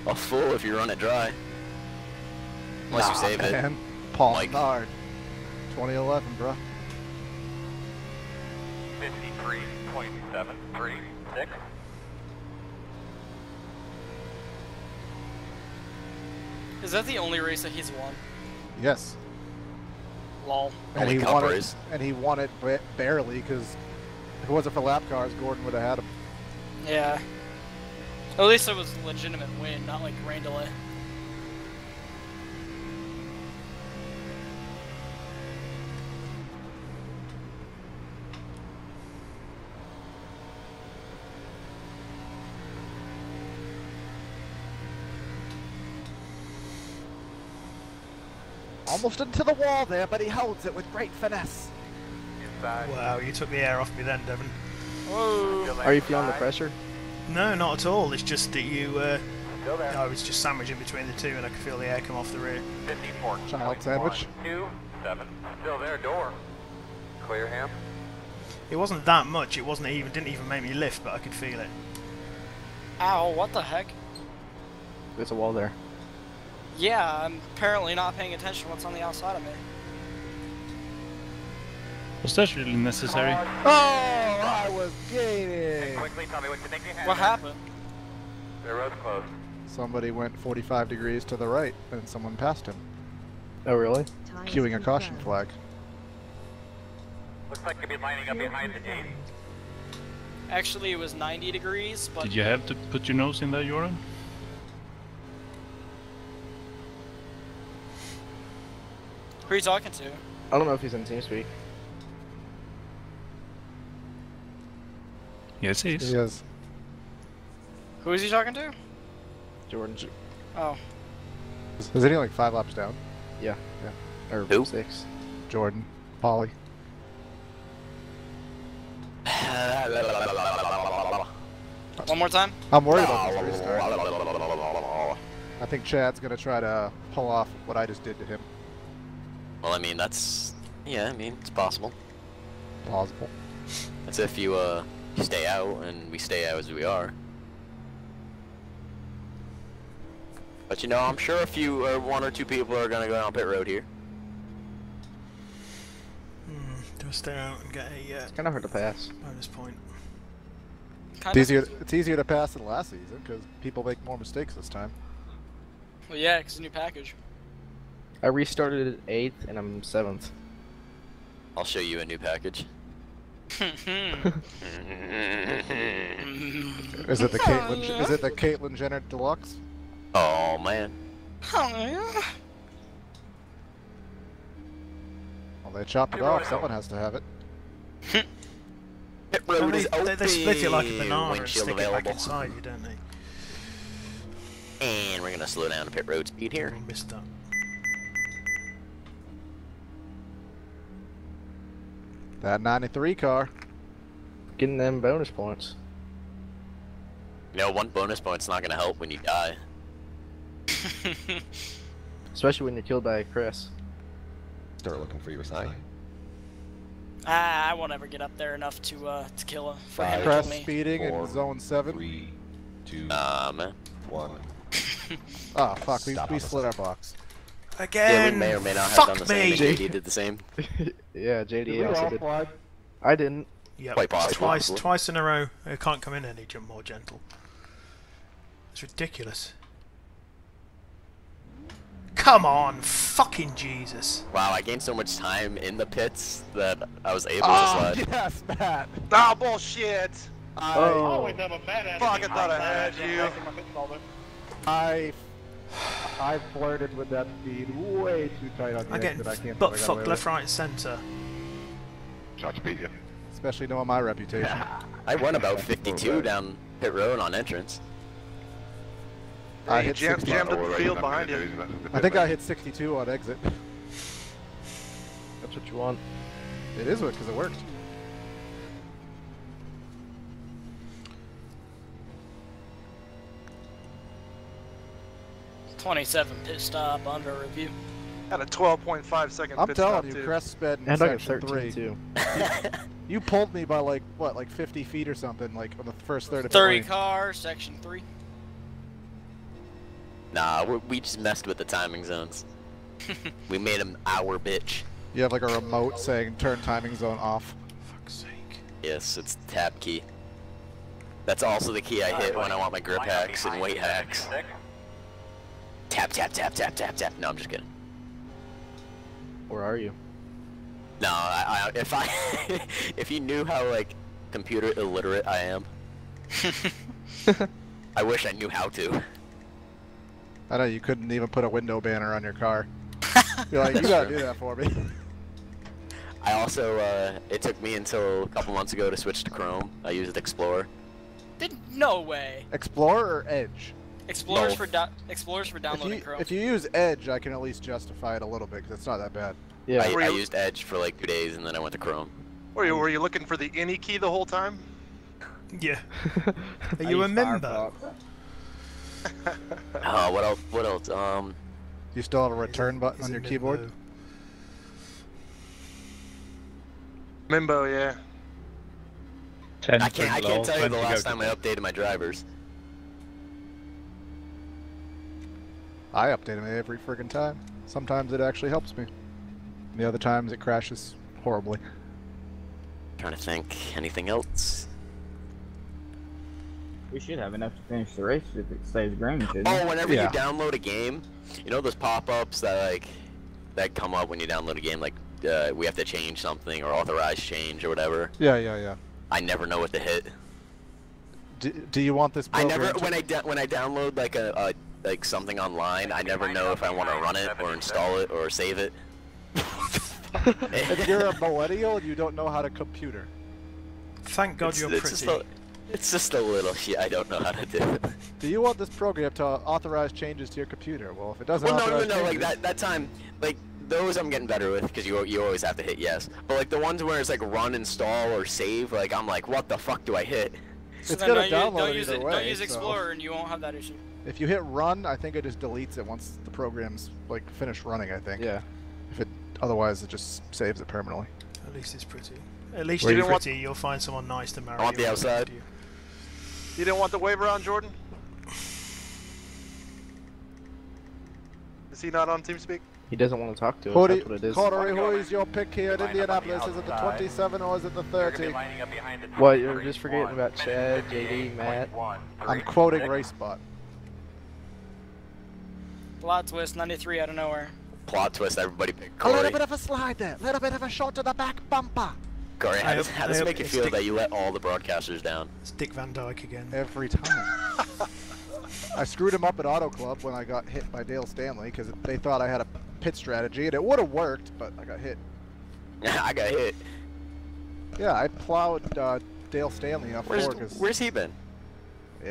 Speaker 2: a fool if you run it dry. Unless you
Speaker 4: Nah,
Speaker 2: save it.
Speaker 4: man. Paul
Speaker 2: Like-
Speaker 4: Nard. 2011, bro.
Speaker 6: 53.736.
Speaker 5: Is that the only race that he's won?
Speaker 4: Yes.
Speaker 5: Lol.
Speaker 4: And
Speaker 2: Only
Speaker 4: he
Speaker 2: cup
Speaker 4: won it,
Speaker 2: race.
Speaker 4: and he won it ba- barely because if it wasn't for lap cars, Gordon would have had him.
Speaker 5: Yeah. At least it was a legitimate win, not like rain delay.
Speaker 4: Almost into the wall there, but he holds it with great finesse.
Speaker 6: Inside.
Speaker 1: Wow, you took the air off me then, Devon.
Speaker 5: Whoa.
Speaker 7: Are you feeling the pressure?
Speaker 1: No, not at all. It's just that you. Uh,
Speaker 6: Still there.
Speaker 1: I was just sandwiching between the two, and I could feel the air come off the rear.
Speaker 6: 54.
Speaker 4: Child sandwich.
Speaker 6: Two, seven. Still there, door. Clear him.
Speaker 1: It wasn't that much. It wasn't even. Didn't even make me lift, but I could feel it.
Speaker 5: Ow, what the heck?
Speaker 7: There's a wall there.
Speaker 5: Yeah, I'm apparently not paying attention to what's on the outside of me.
Speaker 9: Was that really necessary?
Speaker 4: Oh, I was gaining.
Speaker 6: Quickly tell me what you think you had.
Speaker 5: What happened?
Speaker 6: The road's closed.
Speaker 4: Somebody went 45 degrees to the right, and someone passed him,
Speaker 7: Oh, really?
Speaker 14: Tires
Speaker 4: cueing a caution
Speaker 14: confirmed.
Speaker 4: flag.
Speaker 6: Looks like you'll be lining up behind the gate.
Speaker 5: Actually, it was 90 degrees, but
Speaker 9: Did you have to put your nose in there, Jordan?
Speaker 5: Who are you talking to?
Speaker 7: I don't know if he's in TeamSpeak.
Speaker 9: Yes, he is.
Speaker 4: He is.
Speaker 5: Who is he talking to?
Speaker 7: Jordan.
Speaker 5: Oh,
Speaker 4: Is he like five laps down?
Speaker 7: Yeah.
Speaker 4: Yeah.
Speaker 7: Or
Speaker 2: Who?
Speaker 7: six.
Speaker 4: Jordan. Polly.
Speaker 5: one more time?
Speaker 4: I'm worried about this restart. *laughs* I think Chad's gonna try to pull off what I just did to him.
Speaker 2: Well, I mean, that's. Yeah, I mean, it's possible.
Speaker 4: Plausible.
Speaker 2: That's if you, uh, stay out and we stay out as we are. But you know, I'm sure a few, or one or two people are gonna go down pit road here.
Speaker 1: Hmm, do I stay out and get a uh,
Speaker 7: It's kind of hard to pass.
Speaker 1: bonus point?
Speaker 5: Kind
Speaker 4: It's
Speaker 5: of.
Speaker 4: easier. It's easier to pass than last season because people make more mistakes this time.
Speaker 5: Well, yeah, 'cause it's a new package.
Speaker 7: I restarted at eighth and I'm seventh.
Speaker 2: I'll show you a new package. *laughs*
Speaker 4: Is it the Caitlyn? Is it the Caitlyn Jenner Deluxe?
Speaker 2: Oh man.
Speaker 5: Oh, yeah.
Speaker 4: Well, they chopped it off. Someone has to have it.
Speaker 2: Pit road
Speaker 1: they,
Speaker 2: is
Speaker 1: they, they split it like a
Speaker 2: open.
Speaker 1: banana and
Speaker 2: Windshield
Speaker 1: stick it back inside you, don't they?
Speaker 2: And we're gonna slow down to pit road speed here.
Speaker 1: I missed that.
Speaker 4: That 93 car.
Speaker 7: Getting them bonus points.
Speaker 2: You know, one bonus point's not gonna help when you die. *laughs*
Speaker 7: Especially when you're killed by a Chris.
Speaker 12: Start looking for your sign.
Speaker 5: Ah, I won't ever get up there enough to uh to kill him. For him to
Speaker 4: Press
Speaker 5: me.
Speaker 4: speeding
Speaker 12: Four,
Speaker 4: in zone seven.
Speaker 12: Three, two,
Speaker 2: Nah, man.
Speaker 12: one.
Speaker 4: Oh *laughs* fuck, we,
Speaker 12: Stop
Speaker 4: we
Speaker 12: on the
Speaker 4: slid our box.
Speaker 1: Again.
Speaker 2: Yeah, we may or may not have
Speaker 1: fuck
Speaker 2: done the same.
Speaker 1: me.
Speaker 2: and JD did the same. *laughs*
Speaker 7: yeah, JD
Speaker 13: Did
Speaker 7: also did.
Speaker 13: flag?
Speaker 7: I didn't.
Speaker 1: Yep.
Speaker 2: Quite possible.
Speaker 1: Twice, twice in a row. It can't come in any jump more gentle. It's ridiculous. Come on, fucking Jesus.
Speaker 2: Wow, I gained so much time in the pits that I was able
Speaker 4: Oh
Speaker 2: to slide.
Speaker 4: yes, Matt.
Speaker 11: Ah, oh, bullshit! I
Speaker 7: Oh.
Speaker 11: always have a bad.
Speaker 6: Fuck, I thought I had
Speaker 11: I'm
Speaker 6: you.
Speaker 11: back in my pit stall.
Speaker 4: I I flirted with that speed way too tight on the
Speaker 1: I get
Speaker 4: exit. I can't
Speaker 1: butt
Speaker 4: believe I got away
Speaker 1: fucked
Speaker 4: with
Speaker 1: left, right, and centre.
Speaker 3: Tried to beat you.
Speaker 4: Especially knowing my reputation. *laughs*
Speaker 2: I went about 52 down pit road on entrance.
Speaker 4: I
Speaker 10: Hey,
Speaker 4: hit
Speaker 10: jam,
Speaker 4: 60
Speaker 10: jammed up
Speaker 3: the
Speaker 10: the field behind
Speaker 3: there,
Speaker 10: you.
Speaker 3: isn't it, from the
Speaker 4: I think? I hit 62 on exit.
Speaker 7: That's what you want.
Speaker 4: It is what, because it worked.
Speaker 5: Twenty-seven pit stop under review.
Speaker 10: Had a 12.5 second
Speaker 4: I'm
Speaker 10: pit
Speaker 4: telling
Speaker 10: stop
Speaker 4: you,
Speaker 10: too.
Speaker 4: Crest sped in
Speaker 7: And
Speaker 4: section
Speaker 7: 13
Speaker 4: three.
Speaker 7: too. *laughs*
Speaker 4: You pulled me by like what, like 50 feet or something, like on the first third of pit
Speaker 5: Thirty
Speaker 4: lane.
Speaker 5: car, section three.
Speaker 2: Nah, we we just messed with the timing zones. *laughs* we made them our bitch.
Speaker 4: You have like a remote saying turn timing zone off.
Speaker 1: Fuck's sake.
Speaker 2: Yes, it's tab key. That's also the key I hit when I want my grip hacks and weight hacks. Tap, tap, tap, tap, tap, tap. No, I'm just kidding.
Speaker 7: Where are you?
Speaker 2: No, I, I, if I, *laughs* if you knew how like computer illiterate I am, *laughs* I wish I knew how to.
Speaker 4: I know you couldn't even put a window banner on your car. *laughs* You're like, you gotta do that for me.
Speaker 2: I also, uh, it took me until a couple months ago to switch to Chrome. I used Explorer.
Speaker 5: Did no way.
Speaker 4: Explorer or Edge?
Speaker 5: Explorers
Speaker 2: Both.
Speaker 5: for do- explorers for
Speaker 4: If you,
Speaker 5: Chrome.
Speaker 4: if you use Edge, I can at least justify it a little bit because it's not that bad.
Speaker 7: Yeah.
Speaker 2: I,
Speaker 10: Were
Speaker 2: I used Edge for like two days and then I went to Chrome.
Speaker 10: Were you, were you looking for the any key the whole time?
Speaker 1: Yeah. *laughs* Are you a
Speaker 7: use
Speaker 1: member?
Speaker 7: Firefox.
Speaker 2: Oh, *laughs* what else? What else? Um,
Speaker 4: Do you still have a return button
Speaker 1: Is
Speaker 4: on your
Speaker 1: Mimbo?
Speaker 4: keyboard?
Speaker 10: Mimbo, yeah.
Speaker 8: 10
Speaker 2: I can't. I can't tell you the last time I updated my drivers.
Speaker 4: I update them every friggin' time. Sometimes it actually helps me. The other times it crashes horribly.
Speaker 2: Trying to think. Anything else?
Speaker 13: We should have enough to finish the race if it stays green, shouldn't
Speaker 2: Oh, whenever
Speaker 4: Yeah.
Speaker 2: you download a game, you know those pop-ups that like that come up when you download a game, like uh, we have to change something or authorize change or whatever.
Speaker 4: Yeah, yeah, yeah.
Speaker 2: I never know what to hit.
Speaker 4: Do, do you want this
Speaker 2: I never
Speaker 4: to-
Speaker 2: when I when I download like a, a like something online, I never know if I want to run it or install it or save it. *laughs*
Speaker 4: if you're a millennial and you don't know how to computer.
Speaker 1: Thank God
Speaker 2: it's,
Speaker 1: you're
Speaker 2: it's
Speaker 1: pretty.
Speaker 2: Just a, it's just a little shit I don't know how to do. It. *laughs*
Speaker 4: Do you want this program to authorize changes to your computer? Well, if it doesn't
Speaker 2: well, no, no,
Speaker 4: authorize
Speaker 2: no. Like
Speaker 4: changes-
Speaker 2: that that time, like those I'm getting better with because you you always have to hit yes. But like the ones where it's like run, install, or save, like I'm like, what the fuck do I hit?
Speaker 5: so
Speaker 4: it's gonna
Speaker 5: don't,
Speaker 4: download
Speaker 5: use, don't
Speaker 4: it
Speaker 5: use
Speaker 4: either
Speaker 5: it.
Speaker 4: way,
Speaker 5: don't use
Speaker 4: so-
Speaker 5: Explorer, and you won't have that issue.
Speaker 4: If you hit run, I think it just deletes it once the program's like finished running. I think.
Speaker 7: Yeah.
Speaker 4: If it otherwise, it just saves it permanently.
Speaker 1: At least it's pretty. At least
Speaker 10: Where
Speaker 1: you're
Speaker 10: you want-
Speaker 1: pretty. You'll find someone nice to marry.
Speaker 2: I want
Speaker 1: you
Speaker 2: the outside.
Speaker 1: you.
Speaker 10: You didn't want the waiver on Jordan? Is he not on TeamSpeak?
Speaker 7: He doesn't want to talk to us.
Speaker 4: Cody,
Speaker 7: That's what it is.
Speaker 4: Corey, who is your pick here in
Speaker 6: Line up on the
Speaker 4: Indianapolis? Is it the 27 or is it the
Speaker 6: They're
Speaker 4: 30?
Speaker 6: lining up behind the
Speaker 7: What, you're just forgetting about Chad, JD, Matt?
Speaker 4: I'm
Speaker 6: three,
Speaker 4: quoting
Speaker 6: six.
Speaker 4: Race spot.
Speaker 5: Plot twist, 93 out of nowhere.
Speaker 2: Plot twist. Everybody pick
Speaker 4: A little bit of a slide there, a little bit of a shot to the back bumper.
Speaker 2: Corey, how
Speaker 1: I
Speaker 2: does,
Speaker 1: hope-
Speaker 2: how does it make you feel
Speaker 1: Dick-
Speaker 2: that you let all the broadcasters down?
Speaker 1: It's Dick Van Dyke again.
Speaker 4: Every time. *laughs* I screwed him up at Auto Club when I got hit by Dale Stanley because they thought I had a pit strategy and it would have worked, but I got hit. *laughs*
Speaker 2: I got hit.
Speaker 4: Yeah, I plowed uh, Dale Stanley off
Speaker 2: Where's,
Speaker 4: four
Speaker 2: where's he been?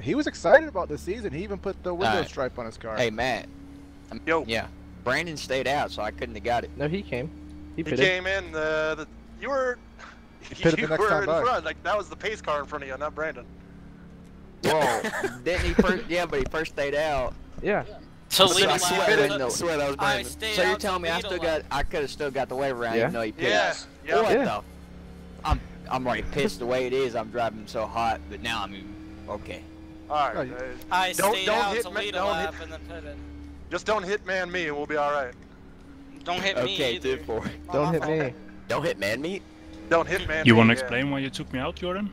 Speaker 4: he was excited about the season. He even put the window
Speaker 15: Alright.
Speaker 4: stripe on his car.
Speaker 15: Hey Matt. Um,
Speaker 10: Yo.
Speaker 15: Yeah. Brandon stayed out, so I couldn't have got it.
Speaker 7: No, he came. He
Speaker 10: He came in. Uh, the, you were. *laughs*
Speaker 4: pitted
Speaker 10: You
Speaker 4: the next
Speaker 10: were
Speaker 4: time
Speaker 10: in
Speaker 4: by.
Speaker 10: front. Like that was the pace car in front of you, not Brandon.
Speaker 15: Whoa. *laughs* Didn't he first? Yeah, but he first stayed out.
Speaker 7: Yeah.
Speaker 5: To
Speaker 15: I
Speaker 5: lead a
Speaker 15: swear. I
Speaker 2: I swear that was Brandon.
Speaker 15: So you're telling me I still got? I could have still got the wave around,
Speaker 7: Yeah.
Speaker 15: even though he pitted.
Speaker 10: Yeah. Yeah.
Speaker 15: What
Speaker 7: Yeah.
Speaker 15: the? I'm I'm already pissed the way it is. I'm driving so hot, but now I'm okay.
Speaker 10: All right.
Speaker 4: You-
Speaker 10: uh,
Speaker 5: I
Speaker 10: Don't-
Speaker 5: stayed
Speaker 10: don't
Speaker 5: out
Speaker 10: hit
Speaker 5: to
Speaker 10: me-
Speaker 5: lead a
Speaker 10: don't
Speaker 5: lap
Speaker 10: hit-
Speaker 5: and then pitted.
Speaker 10: Just don't hit man me, and we'll be all right.
Speaker 5: Don't hit me
Speaker 15: Okay,
Speaker 5: either.
Speaker 15: two four.
Speaker 7: Don't hit me.
Speaker 2: Don't hit man meat.
Speaker 10: Don't hit man
Speaker 9: You want to
Speaker 10: yeah.
Speaker 9: explain why you took me out, Jordan?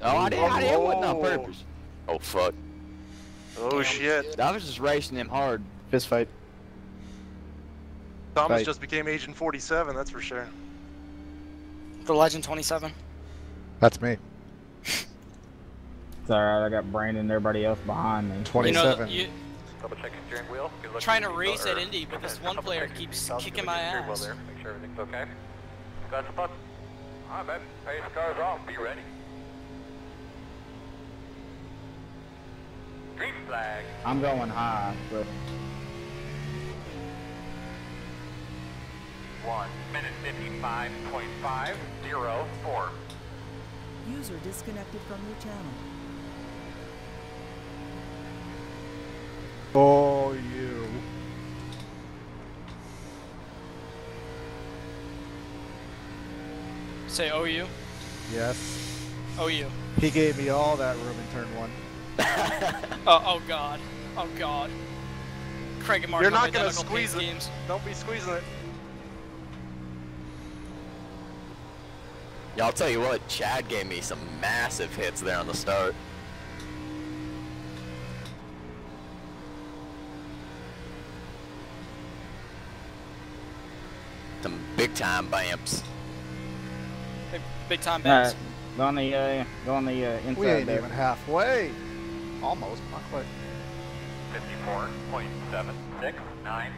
Speaker 15: Oh, I didn't. I didn't. It wasn't on
Speaker 10: Oh.
Speaker 15: purpose.
Speaker 2: Oh fuck.
Speaker 10: Oh shit.
Speaker 15: I was just racing him hard.
Speaker 7: Fist fight.
Speaker 10: Thomas
Speaker 7: Fight.
Speaker 10: just became Agent 47. That's for sure.
Speaker 5: The Legend 27.
Speaker 4: That's me. *laughs*
Speaker 13: It's alright, I got Brandon and everybody else behind me.
Speaker 5: You know,
Speaker 4: 27.
Speaker 5: you,
Speaker 6: Double check your steering wheel. Good luck
Speaker 5: Trying to
Speaker 6: with
Speaker 5: race at Indy, but this one player keeps
Speaker 6: seatbelt,
Speaker 5: kicking my
Speaker 6: luck with your steering wheel
Speaker 5: ass.
Speaker 6: there. Make sure everything's okay. Got the button. Alright, man. Pace cars off. Be ready. Green flag.
Speaker 13: I'm going high, but
Speaker 6: One minute fifty-five point five zero four.
Speaker 16: User disconnected from your channel.
Speaker 4: Oh, you.
Speaker 5: Say OU.
Speaker 4: Yes.
Speaker 5: Oh, OU.
Speaker 4: He gave me all that room in turn one. *laughs*
Speaker 5: Oh, oh god. Oh god. Craig and Mark
Speaker 10: You're not gonna squeeze it.
Speaker 5: schemes.
Speaker 10: Don't be squeezing it.
Speaker 2: Yeah, I'll tell you what, Chad gave me some massive hits there on the start. Big time bamps.
Speaker 5: Big, big time
Speaker 13: Alright,
Speaker 5: bets.
Speaker 13: go on the uh, go on the uh, inside.
Speaker 4: We ain't
Speaker 13: there.
Speaker 4: even halfway. Almost, not quite.
Speaker 6: Fifty-four point seven six nine.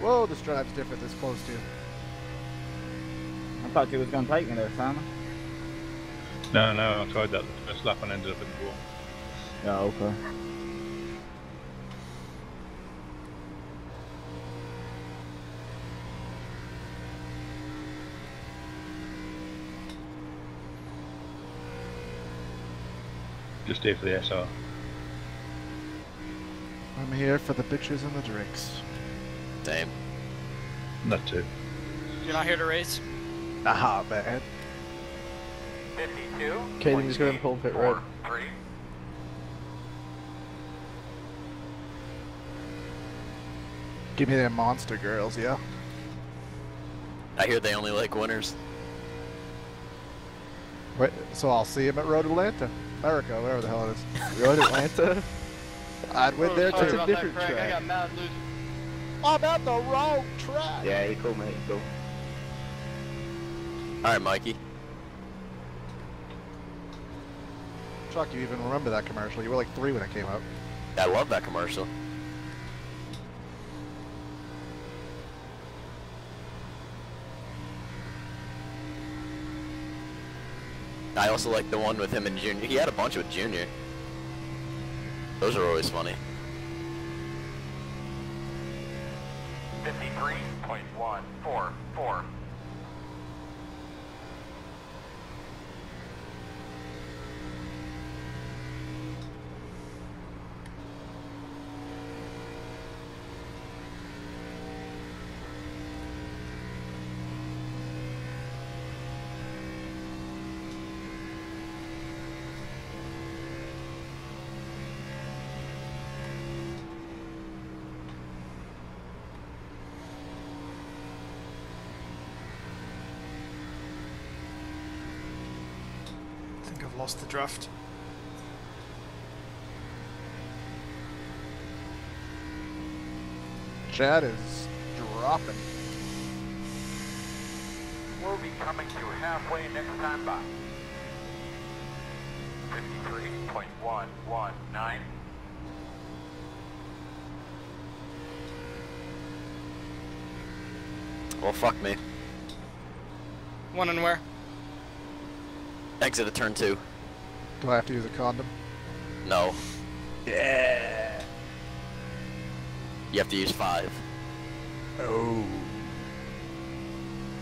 Speaker 4: Whoa, this drive's different this close to.
Speaker 13: I thought you was gonna take me there, Simon.
Speaker 8: No, no, I tried that the first lap and ended up in the wall.
Speaker 13: Yeah, okay.
Speaker 8: Just here for the SR.
Speaker 4: I'm here for the bitches and the drinks.
Speaker 2: Same.
Speaker 8: Not too.
Speaker 5: You're not here to race?
Speaker 4: Ah, man.
Speaker 6: Fifty-two.
Speaker 7: Caden just going to pull pit right.
Speaker 6: Three.
Speaker 4: Give me them monster girls, yeah.
Speaker 2: I hear they only like winners.
Speaker 4: Wait, so I'll see him at Road Atlanta, America, whatever the hell it is.
Speaker 7: Road *laughs* Atlanta?
Speaker 4: I'd win there too.
Speaker 7: That's a different
Speaker 5: I
Speaker 7: track.
Speaker 5: got mad losing.
Speaker 4: I'm at the wrong track.
Speaker 13: Yeah, he cool, mate. He cool.
Speaker 2: Alright, Mikey.
Speaker 4: Chuck, you even remember that commercial. You were like three when it came out.
Speaker 2: I love that commercial. I also like the one with him and Junior. He had a bunch with Junior. Those are always funny.
Speaker 1: 53.14 the draft.
Speaker 4: Chad is dropping.
Speaker 6: We'll be coming to halfway next time by. Fifty-three point one one nine.
Speaker 2: Well, fuck me.
Speaker 5: When and where?
Speaker 2: Exit at turn two.
Speaker 4: Do I have to use a condom?
Speaker 2: No.
Speaker 4: Yeah.
Speaker 2: You have to use five.
Speaker 4: Oh.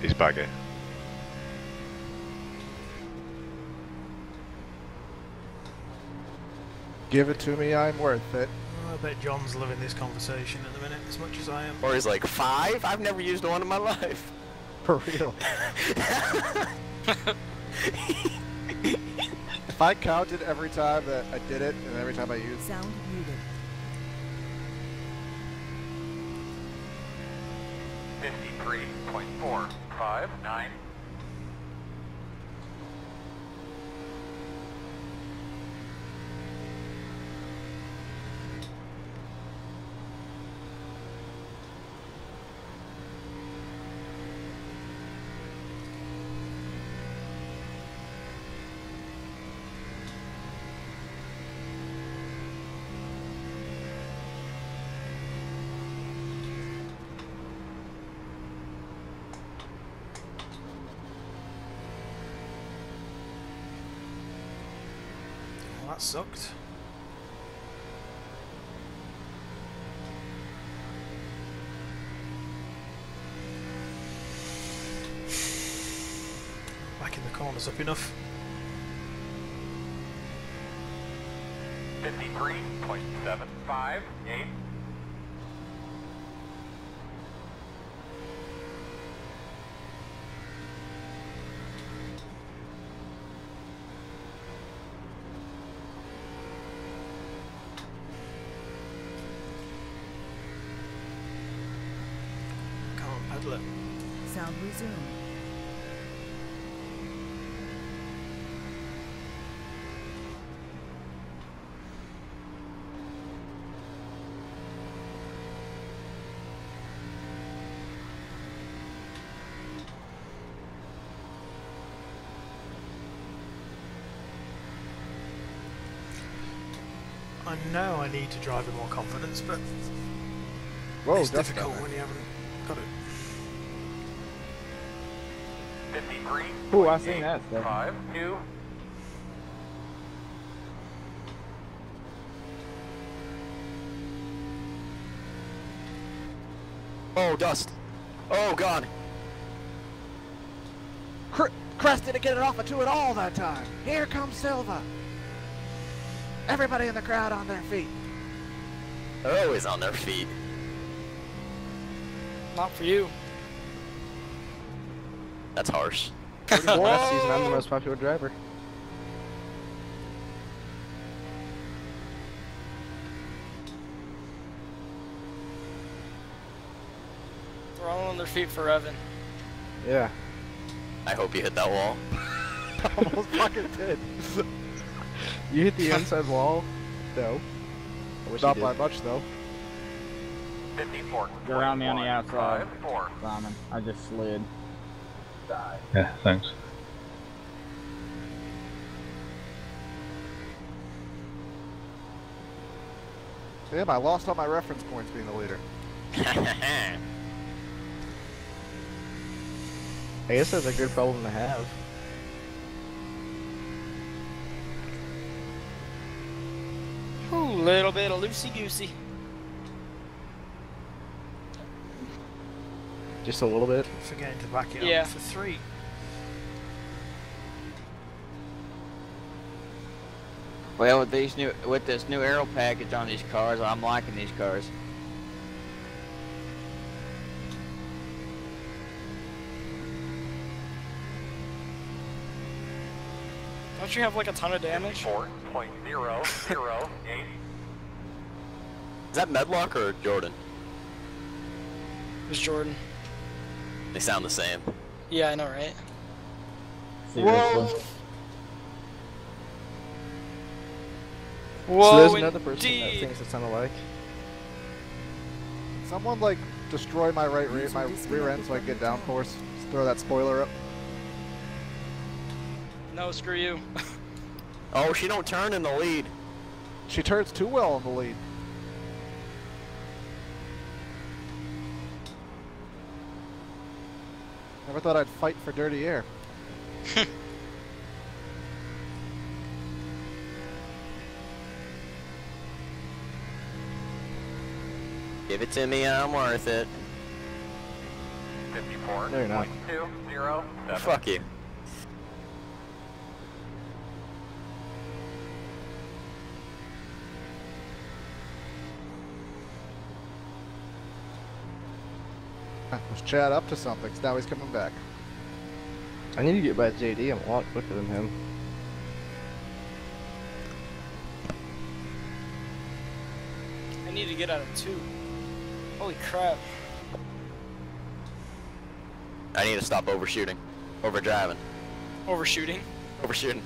Speaker 3: He's baggy.
Speaker 4: Give it to me, I'm worth it.
Speaker 1: I bet John's loving this conversation at the minute as much as I am.
Speaker 2: Or he's like, five? I've never used one in my life.
Speaker 4: For real. *laughs* *laughs* if I counted every time that I did it and every time I used
Speaker 16: Sound muted.
Speaker 6: Fifty-three point four five nine.
Speaker 1: that sucked. Backing the corners up enough. 53.758
Speaker 16: Sound resumed.
Speaker 1: I know I need to drive with more confidence, but
Speaker 4: Whoa,
Speaker 1: it's difficult when you haven't got it.
Speaker 6: Fifty-three.
Speaker 13: Ooh, I seen that stuff.
Speaker 6: Five, two.
Speaker 2: Oh, dust. Oh, God.
Speaker 4: Cr Crested to get it off of two at all that time. Here comes Silva. Everybody in the crowd on their feet.
Speaker 2: They're always on their feet.
Speaker 5: Not for you.
Speaker 2: That's harsh.
Speaker 7: Last season, I'm the most popular driver.
Speaker 5: They're all on their feet for Evan.
Speaker 7: Yeah.
Speaker 2: I hope you hit that wall. *laughs*
Speaker 4: Almost fucking did.
Speaker 7: You hit the *laughs* inside wall?
Speaker 4: No.
Speaker 7: I wish
Speaker 4: Not by
Speaker 7: did.
Speaker 4: much though.
Speaker 6: Fifty-four.
Speaker 13: You're around me on the outside,
Speaker 6: Five, four.
Speaker 13: Simon. I just slid. Die.
Speaker 8: Yeah, thanks.
Speaker 4: Damn, I lost all my reference points being the leader. *laughs*
Speaker 7: I guess that's a good problem to have.
Speaker 5: Ooh, little bit of loosey
Speaker 7: Just a little bit.
Speaker 1: Forgetting to back it
Speaker 5: Yeah.
Speaker 1: up for three.
Speaker 15: Well, with these new, with this new aero package on these cars, I'm liking these cars.
Speaker 5: Don't you have like a ton of damage?
Speaker 6: Four point zero zero eight.
Speaker 2: Is that Medlock or Jordan?
Speaker 5: It was Jordan.
Speaker 2: They sound the same.
Speaker 5: Yeah, I know, right?
Speaker 13: Seriously.
Speaker 5: Whoa,
Speaker 7: so there's another person that thinks it sounded like.
Speaker 4: Someone like destroy my right rear, my rear end so I can get downforce. Just throw that spoiler up.
Speaker 5: No, screw you. *laughs*
Speaker 2: Oh, she don't turn in the lead.
Speaker 4: She turns too well in the lead. Never thought I'd fight for dirty air. *laughs*
Speaker 2: Give it to me, I'm worth it.
Speaker 6: Fifty-four.
Speaker 7: No, you're not.
Speaker 6: point Two zero seven.
Speaker 2: Fuck you. *laughs*
Speaker 4: Was Chad up to something? 'cause now he's coming back.
Speaker 7: I need to get by JD. I'm a lot quicker than him.
Speaker 5: I need to get out of two. Holy crap.
Speaker 2: I need to stop overshooting. Overdriving.
Speaker 5: Overshooting.
Speaker 2: Overshooting.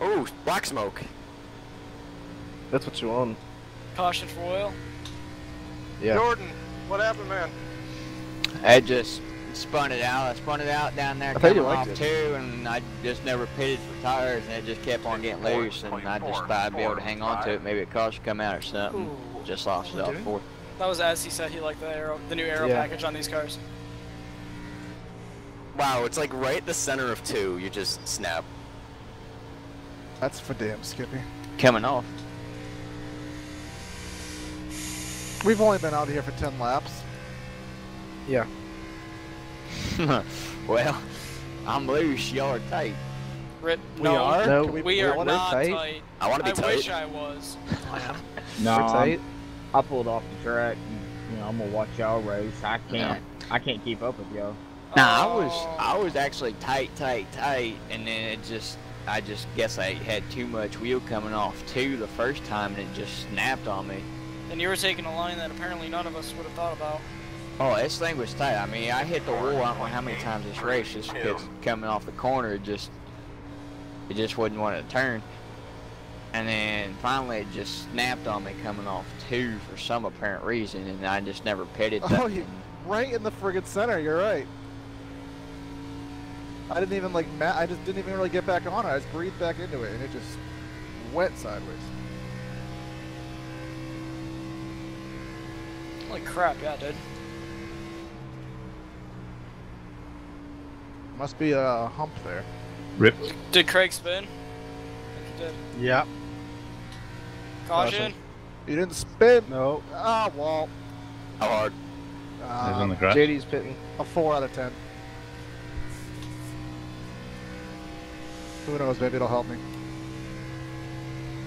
Speaker 2: Oh, black smoke.
Speaker 7: That's what you want.
Speaker 5: Caution for oil.
Speaker 7: Yeah.
Speaker 11: Jordan, what happened, man?
Speaker 15: I just spun it out. I spun it out down there
Speaker 7: I thought you
Speaker 15: coming off
Speaker 7: liked it.
Speaker 15: too, and I just never pitted for tires, and it just kept on getting loose, and I just thought I'd be able to hang on to it. Maybe a car should come out or something.
Speaker 5: Ooh.
Speaker 15: Just lost it off
Speaker 1: we doing?
Speaker 15: fourth.
Speaker 5: That was as he said he liked the aero, the new aero
Speaker 7: Yeah.
Speaker 5: package on these cars.
Speaker 2: Wow, it's like right the center of two. You just snap.
Speaker 4: That's for damn Skippy.
Speaker 15: Coming off.
Speaker 4: We've only been out here for 10 laps.
Speaker 7: Yeah. *laughs*
Speaker 15: well, I'm loose. Y'all are tight.
Speaker 5: Rit-
Speaker 4: We
Speaker 5: no,
Speaker 4: are?
Speaker 7: No,
Speaker 4: we-
Speaker 5: we
Speaker 4: we
Speaker 5: are not
Speaker 7: tight?
Speaker 5: tight.
Speaker 2: I want to be
Speaker 5: I
Speaker 2: tight.
Speaker 5: wish I was. *laughs*
Speaker 1: I am.
Speaker 13: No,
Speaker 7: We're
Speaker 13: I'm-
Speaker 7: tight.
Speaker 13: I pulled off the track. And, you know, I'm gonna watch y'all race. I can't. I can't keep up with y'all.
Speaker 15: Nah, I oh. was
Speaker 5: Oh.
Speaker 15: I was actually tight, tight, tight, and then it just I just guess I had too much wheel coming off too the first time, and it just snapped on me.
Speaker 5: And you were taking a line that apparently none of us would have thought about.
Speaker 15: Oh, this thing was tight. I mean, I hit the wall. I don't know how many times this race just because coming off the corner, it just it just wouldn't want to turn. And then finally, it just snapped on me coming off two for some apparent reason, and I just never pitted.
Speaker 4: Oh, you right in the friggin' center. You're right. I didn't even like. I just didn't even really get back on it. I just breathed back into it, and it just went sideways.
Speaker 5: Holy crap, yeah, dude.
Speaker 4: Must be a hump there.
Speaker 9: Rip.
Speaker 5: Did Craig spin? I think he did.
Speaker 10: Yeah.
Speaker 5: Caution.
Speaker 4: You didn't spin.
Speaker 10: No.
Speaker 4: Ah, well.
Speaker 2: How hard?
Speaker 9: He's on the
Speaker 4: Uh,
Speaker 9: grass.
Speaker 7: JD's pitting.
Speaker 4: a four out of ten. Who knows? Maybe it'll help me.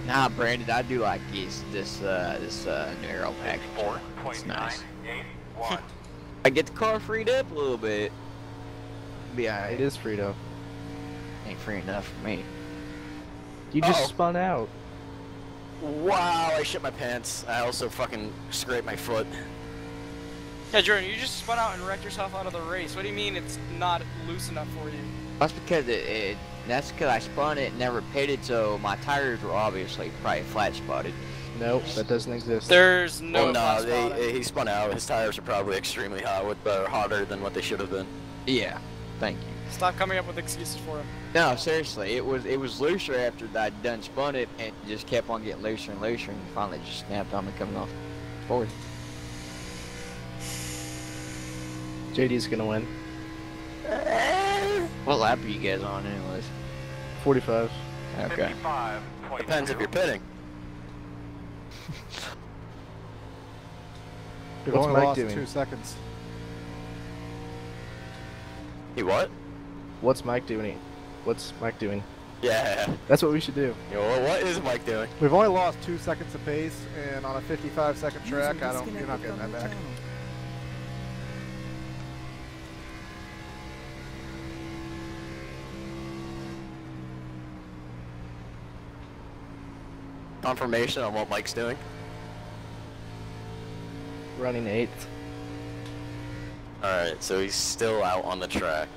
Speaker 15: Nah, Brandon, I do like this this uh this uh new aero package. It's nice. I get the car freed up a little bit. Yeah,
Speaker 7: it is
Speaker 15: alright.
Speaker 7: is Frito.
Speaker 15: Ain't free enough for me.
Speaker 7: You just
Speaker 2: Uh-oh.
Speaker 7: spun out.
Speaker 2: Wow, I shit my pants. I also fucking scraped my foot.
Speaker 5: Yeah, Jordan, you just spun out and wrecked yourself out of the race. What do you mean it's not loose enough for you?
Speaker 15: That's because it, it that's because I spun it and never pitted, so my tires were obviously probably flat spotted.
Speaker 7: Nope, that doesn't exist.
Speaker 5: There's no
Speaker 2: well, no,
Speaker 5: flat
Speaker 2: they, he spun out. His tires are probably extremely hot, with, uh, hotter than what they should have been.
Speaker 15: Yeah, thank you.
Speaker 5: Stop coming up with excuses for him.
Speaker 15: No, seriously, it was it was looser after I'd done spun it and just kept on getting looser and looser and finally just snapped on me coming off forward.
Speaker 7: JD's gonna win.
Speaker 15: What lap are you guys on anyways?
Speaker 7: 45.
Speaker 15: Okay.
Speaker 2: Depends if you're pitting.
Speaker 4: We've
Speaker 7: What's
Speaker 4: only
Speaker 7: Mike
Speaker 4: lost
Speaker 7: doing?
Speaker 4: two seconds.
Speaker 2: He what?
Speaker 7: What's Mike doing? What's Mike doing?
Speaker 2: Yeah.
Speaker 7: That's what we should do.
Speaker 2: Yo, what is Mike doing?
Speaker 4: We've only lost two seconds of pace, and on a 55 second
Speaker 16: User
Speaker 4: track, I don't. You're not getting that back.
Speaker 16: channel.
Speaker 2: Confirmation on what Mike's doing?
Speaker 7: Running eighth.
Speaker 2: Alright, so he's still out on the track.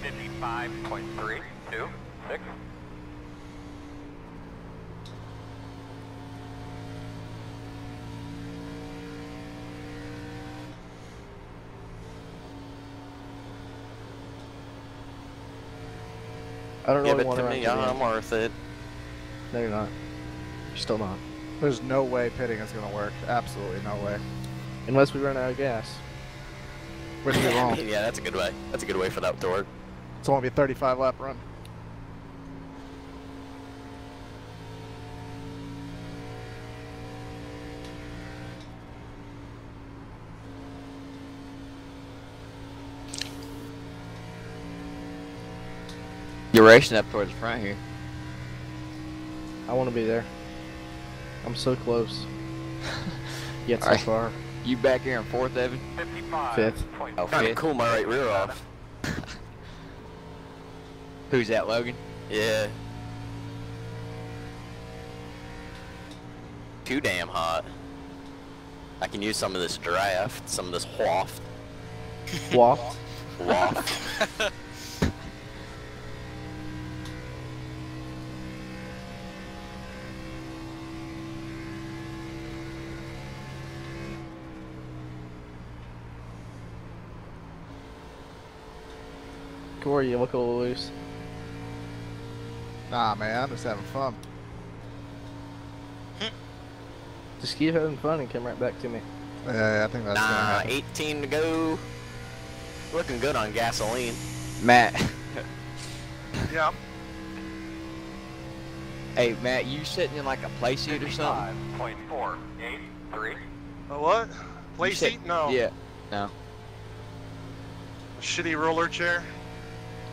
Speaker 6: Fifty-five point three two six.
Speaker 7: I don't
Speaker 2: yeah,
Speaker 7: really want
Speaker 2: to
Speaker 7: to
Speaker 2: me,
Speaker 7: run
Speaker 2: I'm worth it.
Speaker 7: No, you're not. You're still not.
Speaker 4: There's no way pitting is going to work. Absolutely no way.
Speaker 7: Unless we run out of gas.
Speaker 4: Which is wrong.
Speaker 2: yeah, that's a good way. That's a good way for that to work.
Speaker 4: It's only be a 35 lap run.
Speaker 15: You're racing up towards the front here.
Speaker 7: I want to be there. I'm so close. *laughs* Yet so
Speaker 15: Alright.
Speaker 7: far.
Speaker 15: You back here in fourth, Evan?
Speaker 7: Fifth.
Speaker 15: Oh,
Speaker 2: Kinda
Speaker 15: fifth.
Speaker 2: cool my right rear off. *laughs*
Speaker 15: Who's that, Logan?
Speaker 2: Yeah. Too damn hot. I can use some of this draft, some of this waft.
Speaker 7: Waft. *laughs*
Speaker 2: Waft.
Speaker 7: Corey, you look a little loose.
Speaker 4: Nah, man, I'm just having fun. *laughs*
Speaker 7: Just keep having fun and come right back to me.
Speaker 4: Yeah, I think that's gonna
Speaker 2: Nah, 18 to go. Looking good on gasoline.
Speaker 15: Matt. *laughs*
Speaker 11: Yeah.
Speaker 15: Hey, Matt, you sitting in like a play seat or something?
Speaker 6: 55.483.
Speaker 11: A what? Play
Speaker 15: You sit-
Speaker 11: seat? No.
Speaker 15: Yeah. No.
Speaker 11: A shitty roller chair?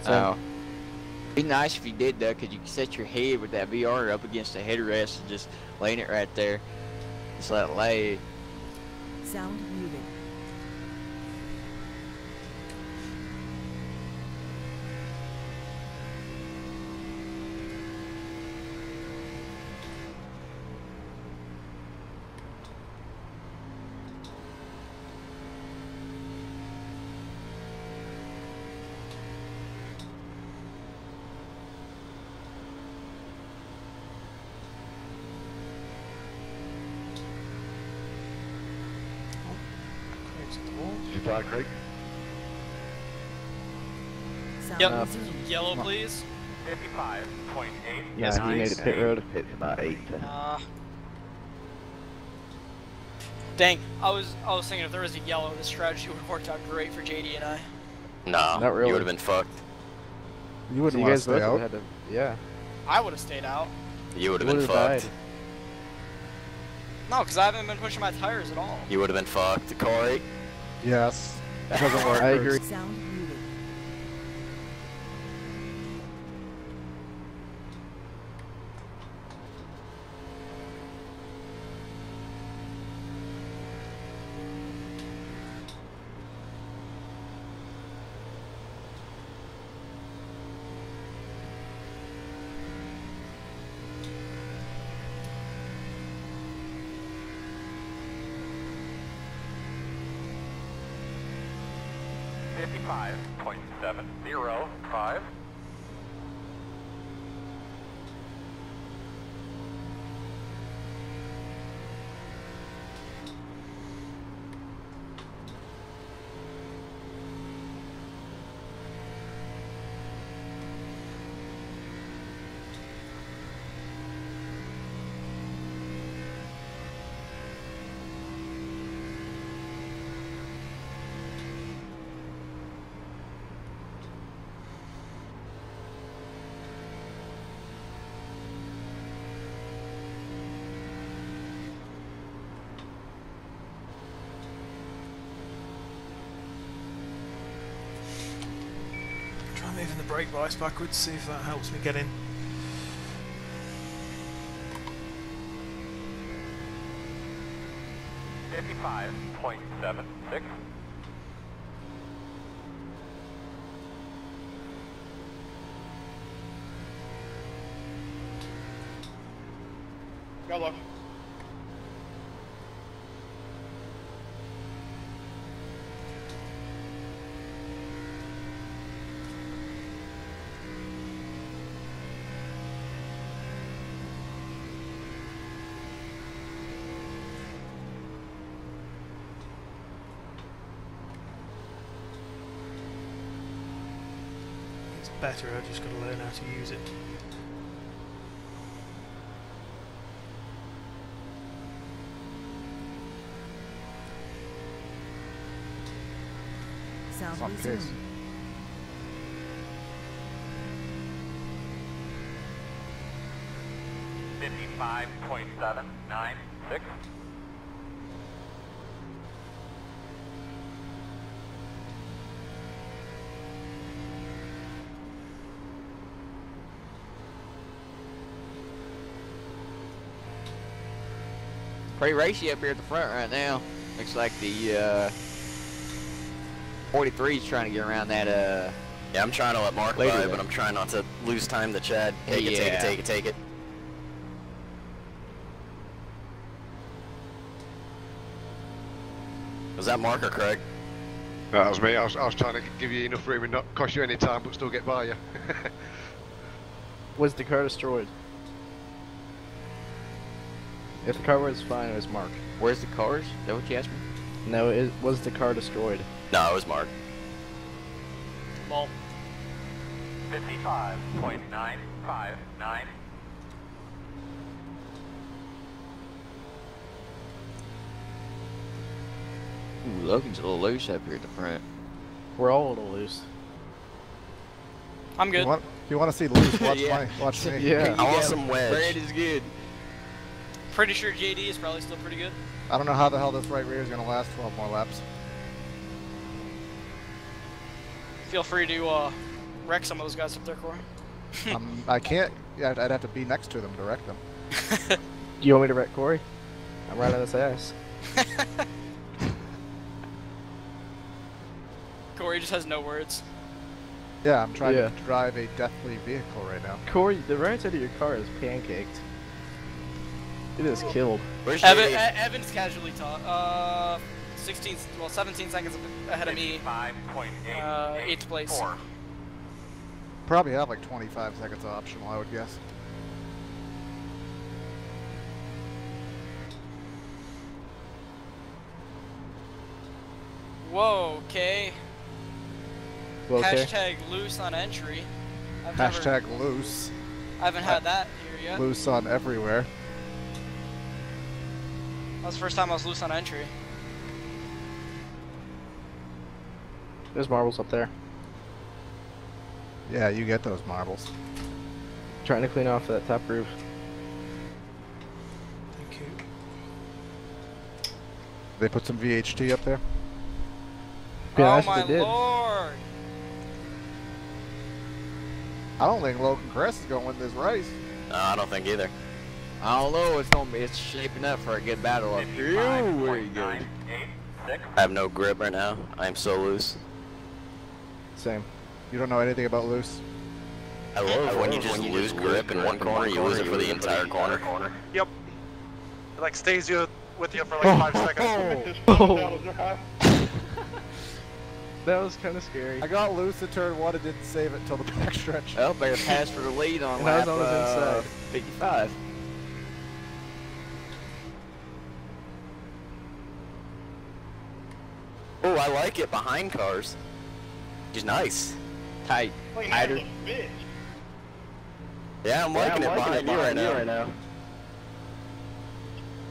Speaker 15: Oh. Be nice if you did though, cause you can set your head with that VR up against the headrest and just laying it right there. Just let it lay.
Speaker 16: Sound muted.
Speaker 3: You die, Craig?
Speaker 16: Sound
Speaker 5: Yep.
Speaker 16: resumed.
Speaker 5: Yellow, please.
Speaker 6: 55.8.
Speaker 7: Yeah, he made a pit road.
Speaker 12: Pit's about eight.
Speaker 5: Uh, dang, I was I was thinking if there was a yellow, this strategy would have worked out great for JD and I.
Speaker 2: Nah,
Speaker 7: Not really.
Speaker 2: you would have been fucked.
Speaker 4: You wouldn't
Speaker 7: you
Speaker 4: want to
Speaker 7: guys
Speaker 4: stay
Speaker 7: both
Speaker 4: out.
Speaker 7: would've had to, yeah.
Speaker 5: I would have stayed out.
Speaker 2: You would have been
Speaker 7: would've died.
Speaker 2: fucked.
Speaker 5: No, because I haven't been pushing my tires at all.
Speaker 2: You would have been fucked, Corey.
Speaker 4: Yes. It doesn't work.
Speaker 7: I agree.
Speaker 16: Sound muted.
Speaker 6: Fifty-five point seven zero five.
Speaker 1: Try the brake bias backwards, see if that helps me get in.
Speaker 6: Fifty-five point seven six.
Speaker 11: Yellow.
Speaker 1: It's better, I've just got to learn how to use it.
Speaker 16: Sound
Speaker 4: Fuck this.
Speaker 6: Fifty-five point seven nine six.
Speaker 15: Pretty racy up here at the front right now. Looks like the uh, 43 is trying to get around that. Uh,
Speaker 2: Yeah, I'm trying to let Mark
Speaker 15: Later
Speaker 2: by,
Speaker 15: then.
Speaker 2: but I'm trying not to lose time to Chad. Take it, take it, take it, take it. Was that Mark or Craig?
Speaker 3: That was me. I was, I was trying to give you enough room and not cost you any time, but still get by you. *laughs*
Speaker 7: Was the car destroyed? If the car was fine, it was Mark.
Speaker 15: where's the cars? Is that what you asked me?
Speaker 7: No, it was the car destroyed.
Speaker 2: No, it was Mark.
Speaker 5: Well,
Speaker 6: 55.959.
Speaker 15: Ooh, Logan's a little loose up here at the front.
Speaker 7: We're all a little loose.
Speaker 5: I'm good.
Speaker 4: You want, you want to see loose? *laughs* Watch
Speaker 15: Yeah.
Speaker 4: my, watch me.
Speaker 7: Yeah.
Speaker 2: I want some wedge.
Speaker 15: Brad is good.
Speaker 5: Pretty sure JD is probably still pretty good.
Speaker 4: I don't know how the hell this right rear is gonna last 12 more laps.
Speaker 5: Feel free to uh, wreck some of those guys up there, Corey. *laughs*
Speaker 4: um, I can't. Yeah, I'd I'd have to be next to them to wreck them.
Speaker 7: Do *laughs* you want me to wreck Corey? I'm right on his ass. *laughs*
Speaker 5: Corey just has no words.
Speaker 4: Yeah, I'm trying
Speaker 7: Yeah.
Speaker 4: to drive a deathly vehicle right now.
Speaker 7: Corey, the right side of your car is pancaked. It is killed.
Speaker 2: Where's
Speaker 5: Evan, E- Evan's casually taught. Uh, 16, well, 17 seconds ahead of me.
Speaker 6: 55.884.
Speaker 5: Uh, eighth place. Four.
Speaker 4: Probably have like 25 seconds optional, I would guess.
Speaker 5: Whoa, okay.
Speaker 7: Well, okay.
Speaker 5: Hashtag loose on entry. I've
Speaker 4: Hashtag
Speaker 5: Never,
Speaker 4: loose.
Speaker 5: I haven't had that here yet.
Speaker 4: Loose on everywhere.
Speaker 5: That was the first time I was loose on entry.
Speaker 7: There's marbles up there.
Speaker 4: Yeah, you get those marbles.
Speaker 7: Trying to clean off that top roof.
Speaker 1: Thank you.
Speaker 4: They put some VHT up there.
Speaker 7: Yeah,
Speaker 5: oh my
Speaker 7: did.
Speaker 5: lord!
Speaker 4: I don't think Logan Crest is gonna win this race.
Speaker 2: No, I don't think either.
Speaker 15: I don't know. It's gonna be. It's shaping up for a good battle up here. Ooh, where you go?
Speaker 2: I have no grip right now. I am so loose.
Speaker 7: Same.
Speaker 4: You don't know anything about loose.
Speaker 2: I love when you just lose grip in one corner, you lose it for the entire corner.
Speaker 11: Yep. It like stays you with you for like five *laughs* seconds. *laughs*
Speaker 10: This fucking. *laughs*
Speaker 7: That was kind of scary.
Speaker 4: I got loose in turn one and didn't save it until the backstretch.
Speaker 15: Oh, better pass for the lead on
Speaker 7: And I was
Speaker 15: lap
Speaker 7: on
Speaker 15: uh,
Speaker 7: inside.
Speaker 15: 55.
Speaker 2: Oh, I like it behind cars. He's nice.
Speaker 15: Tight.
Speaker 11: Clean
Speaker 15: Tighter.
Speaker 11: as a bitch.
Speaker 2: Yeah, I'm liking it behind you right now.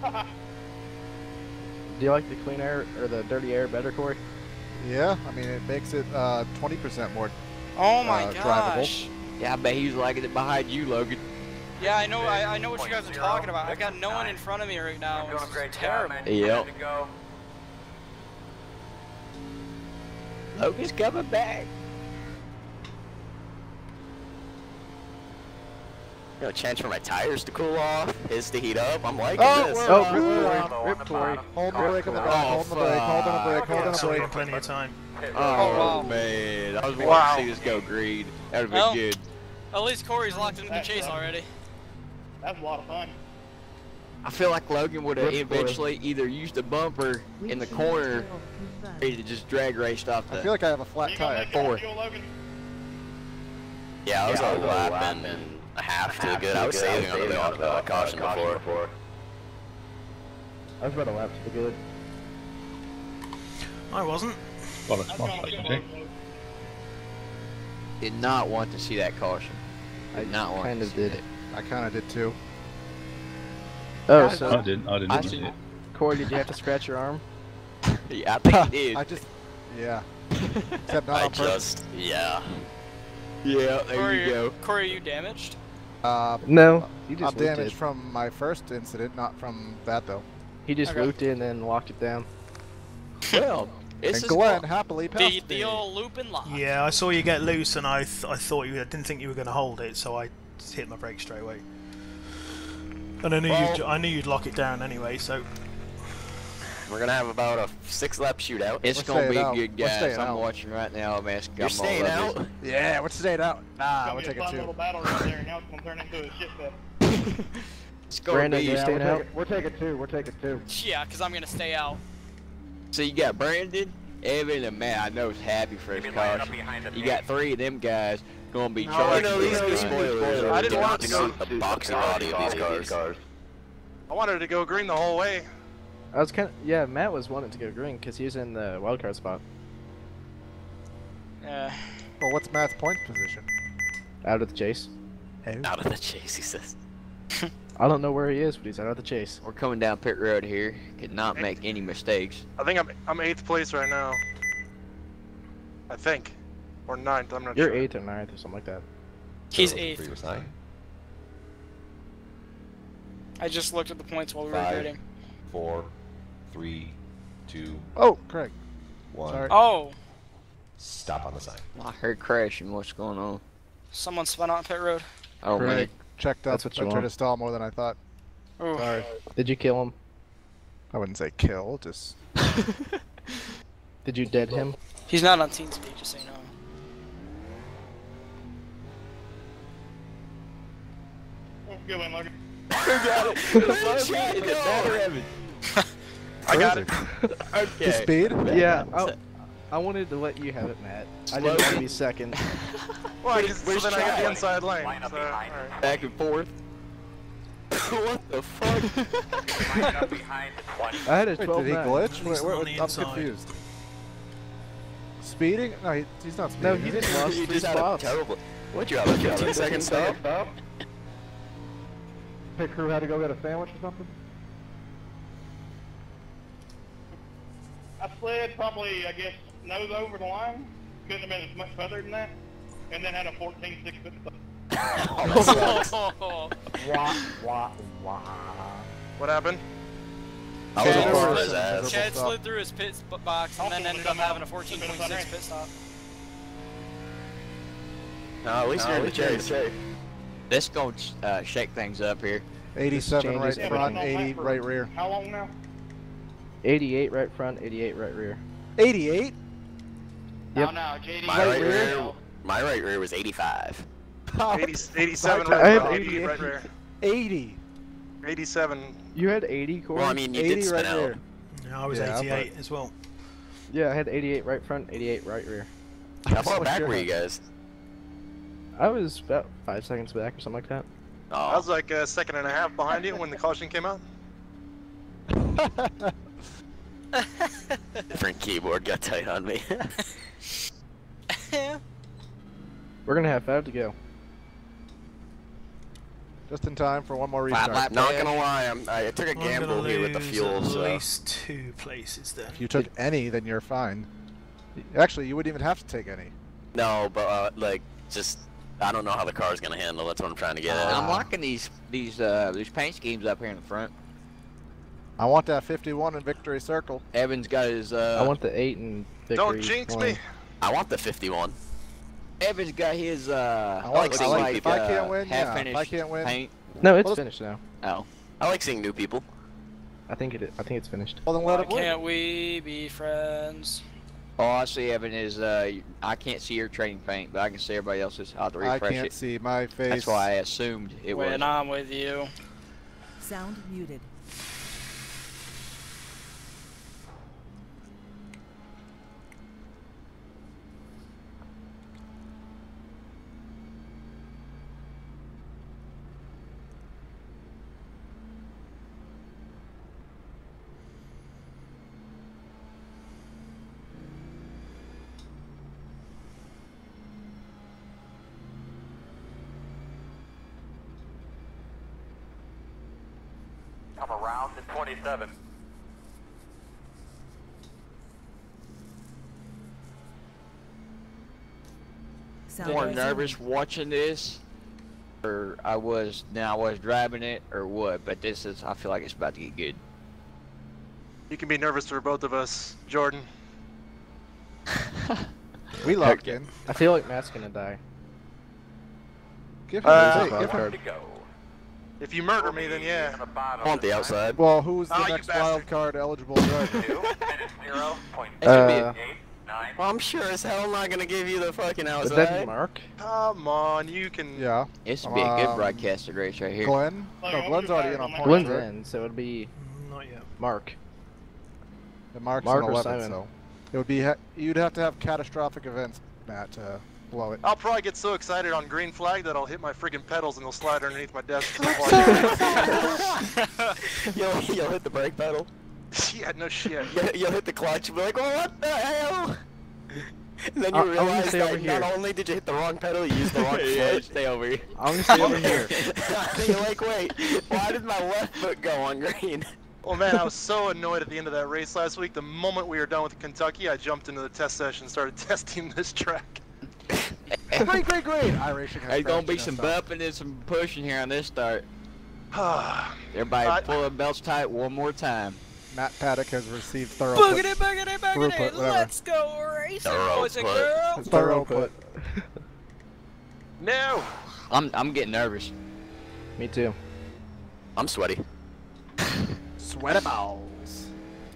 Speaker 2: *laughs*
Speaker 7: Do you like the clean air or the dirty air better, Corey?
Speaker 4: Yeah, I mean it makes it uh, 20% more.
Speaker 5: Oh my
Speaker 4: Uh, drivable.
Speaker 15: Yeah, I bet he was liking it behind you, Logan.
Speaker 5: Yeah, I know. I, I know what you guys are talking about. I've got no one in front of me right now.
Speaker 6: Doing a
Speaker 5: It's
Speaker 6: great job,
Speaker 5: terrible.
Speaker 6: man.
Speaker 15: Yep.
Speaker 6: Ready to go.
Speaker 15: Logan's coming back.
Speaker 2: No chance for my tires to cool off, his to heat up. I'm liking
Speaker 4: Oh,
Speaker 2: this.
Speaker 7: Oh,
Speaker 4: on,
Speaker 7: rip
Speaker 4: we're on.
Speaker 6: Low
Speaker 7: Rip
Speaker 6: the
Speaker 4: Hold the brake on the
Speaker 15: Oh,
Speaker 4: hold the brake, hold the brake, hold the
Speaker 2: fuck.
Speaker 4: brake, hold the brake.
Speaker 1: got plenty of time.
Speaker 15: Oh, oh
Speaker 5: wow.
Speaker 15: man, I was wanting
Speaker 11: Wow.
Speaker 15: to see this go green. That would have been
Speaker 5: Well.
Speaker 15: good.
Speaker 5: At least Corey's locked into the chase
Speaker 11: right.
Speaker 5: already.
Speaker 11: That's a lot of fun.
Speaker 15: I feel like Logan would have
Speaker 7: Rip Corey.
Speaker 15: eventually either used a bumper in the corner,
Speaker 14: or confirmed.
Speaker 15: ready to just drag raced off the.
Speaker 4: I feel like I have a flat tire.
Speaker 11: make it on
Speaker 15: Four.
Speaker 11: fuel,
Speaker 2: Yeah, I was
Speaker 15: Yeah,
Speaker 2: a
Speaker 15: I was a
Speaker 2: lap
Speaker 15: lap
Speaker 2: and a half to the good. I was saving under the uh, caution before.
Speaker 7: I was about a lap to the good.
Speaker 1: I wasn't.
Speaker 8: Bollocks,
Speaker 11: That's
Speaker 8: my
Speaker 11: gonna
Speaker 8: fucking
Speaker 11: be
Speaker 8: dick.
Speaker 11: Logan.
Speaker 15: Did not want to see that caution. I did not want
Speaker 7: kind
Speaker 15: to
Speaker 7: of
Speaker 15: see
Speaker 7: did.
Speaker 15: It.
Speaker 4: I kind of did too.
Speaker 7: Oh,
Speaker 15: I-
Speaker 7: so
Speaker 8: I didn't. I didn't.
Speaker 15: I
Speaker 8: see
Speaker 15: see-
Speaker 8: it.
Speaker 7: Corey, did you have to scratch your arm? *laughs*
Speaker 15: Yeah, I think he did. *laughs*
Speaker 4: I just, yeah. *laughs* Except not
Speaker 2: I
Speaker 4: on purpose.
Speaker 2: just, yeah.
Speaker 15: Yeah, there
Speaker 5: Corey,
Speaker 15: you go.
Speaker 5: Corey, are you damaged?
Speaker 4: Uh,
Speaker 7: No, he
Speaker 4: I'm damaged
Speaker 7: it.
Speaker 4: from my first incident, not from that though.
Speaker 7: He just
Speaker 5: Okay.
Speaker 7: looped it and locked it down.
Speaker 15: Well, it's
Speaker 4: and
Speaker 15: just
Speaker 4: Glenn happily
Speaker 5: The,
Speaker 4: passed
Speaker 5: the
Speaker 4: me.
Speaker 5: old loop and lock.
Speaker 1: Yeah, I saw you get loose, and I th I thought you I didn't think you were going to hold it, so I hit my brake straight away. And I knew
Speaker 15: Well-
Speaker 1: you'd I knew you'd lock it down anyway, so
Speaker 2: We're gonna have about a six lap shootout.
Speaker 15: It's
Speaker 4: We're
Speaker 15: gonna be
Speaker 4: staying out.
Speaker 15: good,
Speaker 4: We're
Speaker 15: guys. I'm
Speaker 4: out.
Speaker 15: watching right now, man. I'm
Speaker 2: You're
Speaker 15: gonna
Speaker 2: staying
Speaker 15: love
Speaker 2: out? *laughs*
Speaker 4: Yeah, we're staying out. Nah,
Speaker 11: It's
Speaker 4: we're
Speaker 11: gonna be a
Speaker 4: taking two.
Speaker 11: little battle right there. and Now it's gonna turn into a shit fest. *laughs*
Speaker 15: It's gonna
Speaker 7: Brandon,
Speaker 15: be.
Speaker 7: you staying out?
Speaker 4: We're taking two. We're taking two.
Speaker 5: Yeah, because I'm gonna stay out.
Speaker 15: So you got Brandon, Evan, and Matt. I know it's happy for his
Speaker 6: Maybe line up
Speaker 15: caution. You got three of them guys gonna be
Speaker 6: No,
Speaker 15: charged.
Speaker 2: You know, these,
Speaker 15: the
Speaker 2: spoilers
Speaker 11: I
Speaker 2: are
Speaker 11: didn't want
Speaker 2: to
Speaker 11: to go-
Speaker 2: the boxy body of these cars.
Speaker 11: I wanted to go green the whole way.
Speaker 7: I was kind of yeah. Matt was wanting to go green because he was in the wild card spot.
Speaker 5: Yeah.
Speaker 4: Well, what's Matt's point position?
Speaker 7: Out of the chase.
Speaker 2: Out of the chase, he says. *laughs*
Speaker 7: I don't know where he is, but he's out of the chase.
Speaker 15: We're coming down pit road here. Could not make any mistakes.
Speaker 11: I think I'm I'm eighth place right now. I think, or ninth. I'm not sure.
Speaker 7: You're eighth or ninth or something like that.
Speaker 5: He's
Speaker 12: Start
Speaker 5: eighth.
Speaker 12: For your.
Speaker 5: I just looked at the points while we were
Speaker 12: Five,
Speaker 5: grading.
Speaker 12: four, three, two,
Speaker 4: Oh, Craig.
Speaker 12: one.
Speaker 4: Sorry.
Speaker 5: Oh,
Speaker 12: Stop on the sign.
Speaker 15: I heard crashing. What's going on?
Speaker 5: someone spun out pit road.
Speaker 15: Oh man.
Speaker 4: Checked up.
Speaker 7: That's what
Speaker 4: I tried to stall more than I thought.
Speaker 5: Ooh.
Speaker 4: Sorry.
Speaker 7: Did you kill him?
Speaker 4: I wouldn't say kill, just *laughs*
Speaker 7: Did you dead him?
Speaker 5: He's not on team speed, just so you know.
Speaker 17: Good one, Logan. *laughs* *laughs*
Speaker 11: I got it. *laughs*
Speaker 7: Okay.
Speaker 4: The speed.
Speaker 7: Yeah, I, I wanted to let you have it, Matt. I didn't want to be second.
Speaker 11: Well, I guess, so then I get the inside lane.
Speaker 6: Line up
Speaker 11: So,
Speaker 6: behind.
Speaker 11: alright.
Speaker 15: Back and forth. what the fuck?
Speaker 6: Line up behind 20.
Speaker 7: I had a
Speaker 4: Wait,
Speaker 7: 12
Speaker 4: did he glitch? Wait, wait, wait, I'm
Speaker 1: inside.
Speaker 4: confused. Speeding? No, he, he's not speeding.
Speaker 7: No, he
Speaker 4: is
Speaker 7: didn't lost
Speaker 2: You
Speaker 7: three
Speaker 2: just had a
Speaker 7: spots.
Speaker 2: terrible. What'd you have? A 15 second stop?
Speaker 4: Pit crew had to go get a sandwich or something?
Speaker 17: I slid probably, I guess, nose over the line. Couldn't have been as much further than that. And then had a 14 6 foot stop.
Speaker 5: Oh,
Speaker 13: Wah, wah, wah.
Speaker 11: What happened?
Speaker 2: I was
Speaker 4: Chad
Speaker 2: on
Speaker 4: over
Speaker 2: his ass.
Speaker 5: Chad
Speaker 4: stop.
Speaker 5: slid through his pit box and then ended up having a
Speaker 17: out- would've been
Speaker 5: 14.6 pit stop.
Speaker 2: No, at least you're in the chase.
Speaker 15: This gonna uh, shake things up here.
Speaker 4: 87 right
Speaker 7: changes
Speaker 4: front,
Speaker 17: been
Speaker 4: 80 right rear.
Speaker 17: How long now?
Speaker 7: 88 right front, 88 right rear.
Speaker 4: 88?
Speaker 7: Yep.
Speaker 17: Oh, no, JD.
Speaker 2: My
Speaker 4: Right
Speaker 2: right
Speaker 4: rear?
Speaker 2: rear, my right rear was 85.
Speaker 11: 80, 87
Speaker 4: I
Speaker 11: right,
Speaker 4: have
Speaker 11: front,
Speaker 4: 88.
Speaker 11: 80 right rear.
Speaker 4: 80.
Speaker 11: 87.
Speaker 7: You had 80, Corey?
Speaker 2: Well, I mean, you
Speaker 4: 80
Speaker 2: did spin
Speaker 4: right
Speaker 2: out.
Speaker 4: rear.
Speaker 1: No, I was
Speaker 4: Yeah,
Speaker 1: 88 as well.
Speaker 7: Yeah, I had 88 right front, 88 right rear.
Speaker 2: How far back were you guys?
Speaker 7: I was about five seconds back or something like that.
Speaker 2: Oh.
Speaker 11: I was like a second and a half behind you when the caution came out. *laughs*
Speaker 2: different keyboard got tight on me. *laughs*
Speaker 7: We're gonna have five to go.
Speaker 4: Just in time for one more
Speaker 15: Five
Speaker 4: restart.
Speaker 15: lap
Speaker 2: Not
Speaker 15: dash.
Speaker 2: gonna lie, I'm, I took a
Speaker 1: I'm gonna
Speaker 2: gamble here with the
Speaker 1: lose
Speaker 2: fuel,
Speaker 1: at
Speaker 2: so.
Speaker 1: least two places then.
Speaker 4: If you took any, then you're fine. Actually, you wouldn't even have to take any.
Speaker 2: No, but uh, like, just I don't know how the car's gonna handle. That's what I'm trying to get at
Speaker 15: I'm
Speaker 2: at.
Speaker 15: liking these these uh these paint schemes up here in the front.
Speaker 4: I want that 51 in Victory Circle.
Speaker 15: Evan's got his uh.
Speaker 7: I want the 8 and victory.
Speaker 11: Don't jinx
Speaker 7: one.
Speaker 11: me.
Speaker 2: I want the 51.
Speaker 15: Evan's got his uh.
Speaker 4: I like
Speaker 15: looks
Speaker 2: seeing
Speaker 15: like,
Speaker 2: people-
Speaker 4: If I
Speaker 15: uh,
Speaker 4: can't win,
Speaker 15: half
Speaker 4: yeah. If
Speaker 15: finished
Speaker 4: I can't win,
Speaker 15: paint.
Speaker 7: No, it's
Speaker 4: Well,
Speaker 7: finished now.
Speaker 15: Oh.
Speaker 2: I like seeing new people.
Speaker 7: I think it. I think it's finished.
Speaker 4: well then let
Speaker 5: Why
Speaker 4: it
Speaker 5: can't we be friends?
Speaker 15: All I see, Evan, is uh. I can't see your trading paint, but I can see everybody else's. I'll have to
Speaker 4: I can't
Speaker 15: it.
Speaker 4: see my face.
Speaker 15: That's why I assumed it
Speaker 5: when
Speaker 15: was.
Speaker 5: I'm with you.
Speaker 16: Sound muted.
Speaker 6: Come around to 27.
Speaker 16: Sound
Speaker 15: more
Speaker 16: resumed.
Speaker 15: nervous watching this, or I was now I was driving it, or what? But this is I feel like it's about to get good.
Speaker 11: You can be nervous for both of us, Jordan.
Speaker 4: We *laughs* locked in.
Speaker 7: I feel like Matt's gonna die.
Speaker 4: Give him
Speaker 11: Uh,
Speaker 4: hey, give him-
Speaker 7: card.
Speaker 6: To go.
Speaker 11: If you murder me, then yeah.
Speaker 6: On the
Speaker 2: I want the outside.
Speaker 4: Well, who's the
Speaker 11: Oh,
Speaker 4: next wild card eligible driver? *laughs*
Speaker 6: Two minutes zero point
Speaker 15: It should be
Speaker 7: Uh,
Speaker 6: eight nine.
Speaker 2: Well, I'm sure as hell I'm not gonna give you the fucking
Speaker 7: Would that be
Speaker 2: outside.
Speaker 7: Mark?
Speaker 11: Come on, you can.
Speaker 4: yeah.
Speaker 15: This would be a good
Speaker 4: Um,
Speaker 15: broadcasted race right here.
Speaker 4: Glenn?
Speaker 17: Like,
Speaker 4: No, Glenn's
Speaker 17: was
Speaker 4: already in on
Speaker 17: on that?
Speaker 4: points,
Speaker 7: Glenn's in, so it would be
Speaker 1: Not yet.
Speaker 7: Mark.
Speaker 4: And Mark's
Speaker 7: Mark
Speaker 4: in
Speaker 7: or Simon?
Speaker 4: so it would be ha- you'd have to have catastrophic events, Matt, to blow it.
Speaker 11: I'll probably get so excited on green flag that I'll hit my friggin' pedals and they'll slide underneath my desk. *laughs*
Speaker 2: you'll, you'll hit the brake pedal. *laughs*
Speaker 11: yeah, no shit.
Speaker 2: You'll, you'll hit the clutch and be like, well, what the hell? And then you
Speaker 7: I'm gonna
Speaker 2: realize
Speaker 7: stay
Speaker 2: that
Speaker 7: over here.
Speaker 2: not only did you hit the wrong pedal, you used the wrong *laughs*
Speaker 7: Yeah.
Speaker 2: foot. Stay over here.
Speaker 7: I'm gonna stay over here.
Speaker 2: You're like, wait, why did my left foot go on green?
Speaker 11: Well, man, I was so annoyed at the end of that race last week. The moment we were done with Kentucky, I jumped into the test session and started testing this track.
Speaker 4: Great, great, great. iRacing has
Speaker 15: There's gonna be some
Speaker 4: us out.
Speaker 15: bumping and some pushing here on this start. *sighs* Everybody
Speaker 11: I-
Speaker 15: pull their belts tight one more time.
Speaker 4: Matt Paddock has received thorough.
Speaker 5: Boogity, boogity, boogity.
Speaker 4: Throughput, whatever.
Speaker 5: Let's go racing,
Speaker 15: Thorough
Speaker 5: boys and
Speaker 15: put.
Speaker 5: girls.
Speaker 4: Thorough put. *laughs*
Speaker 11: No!
Speaker 15: I'm I'm getting nervous.
Speaker 7: Me too.
Speaker 2: I'm sweaty.
Speaker 4: Sweaty balls.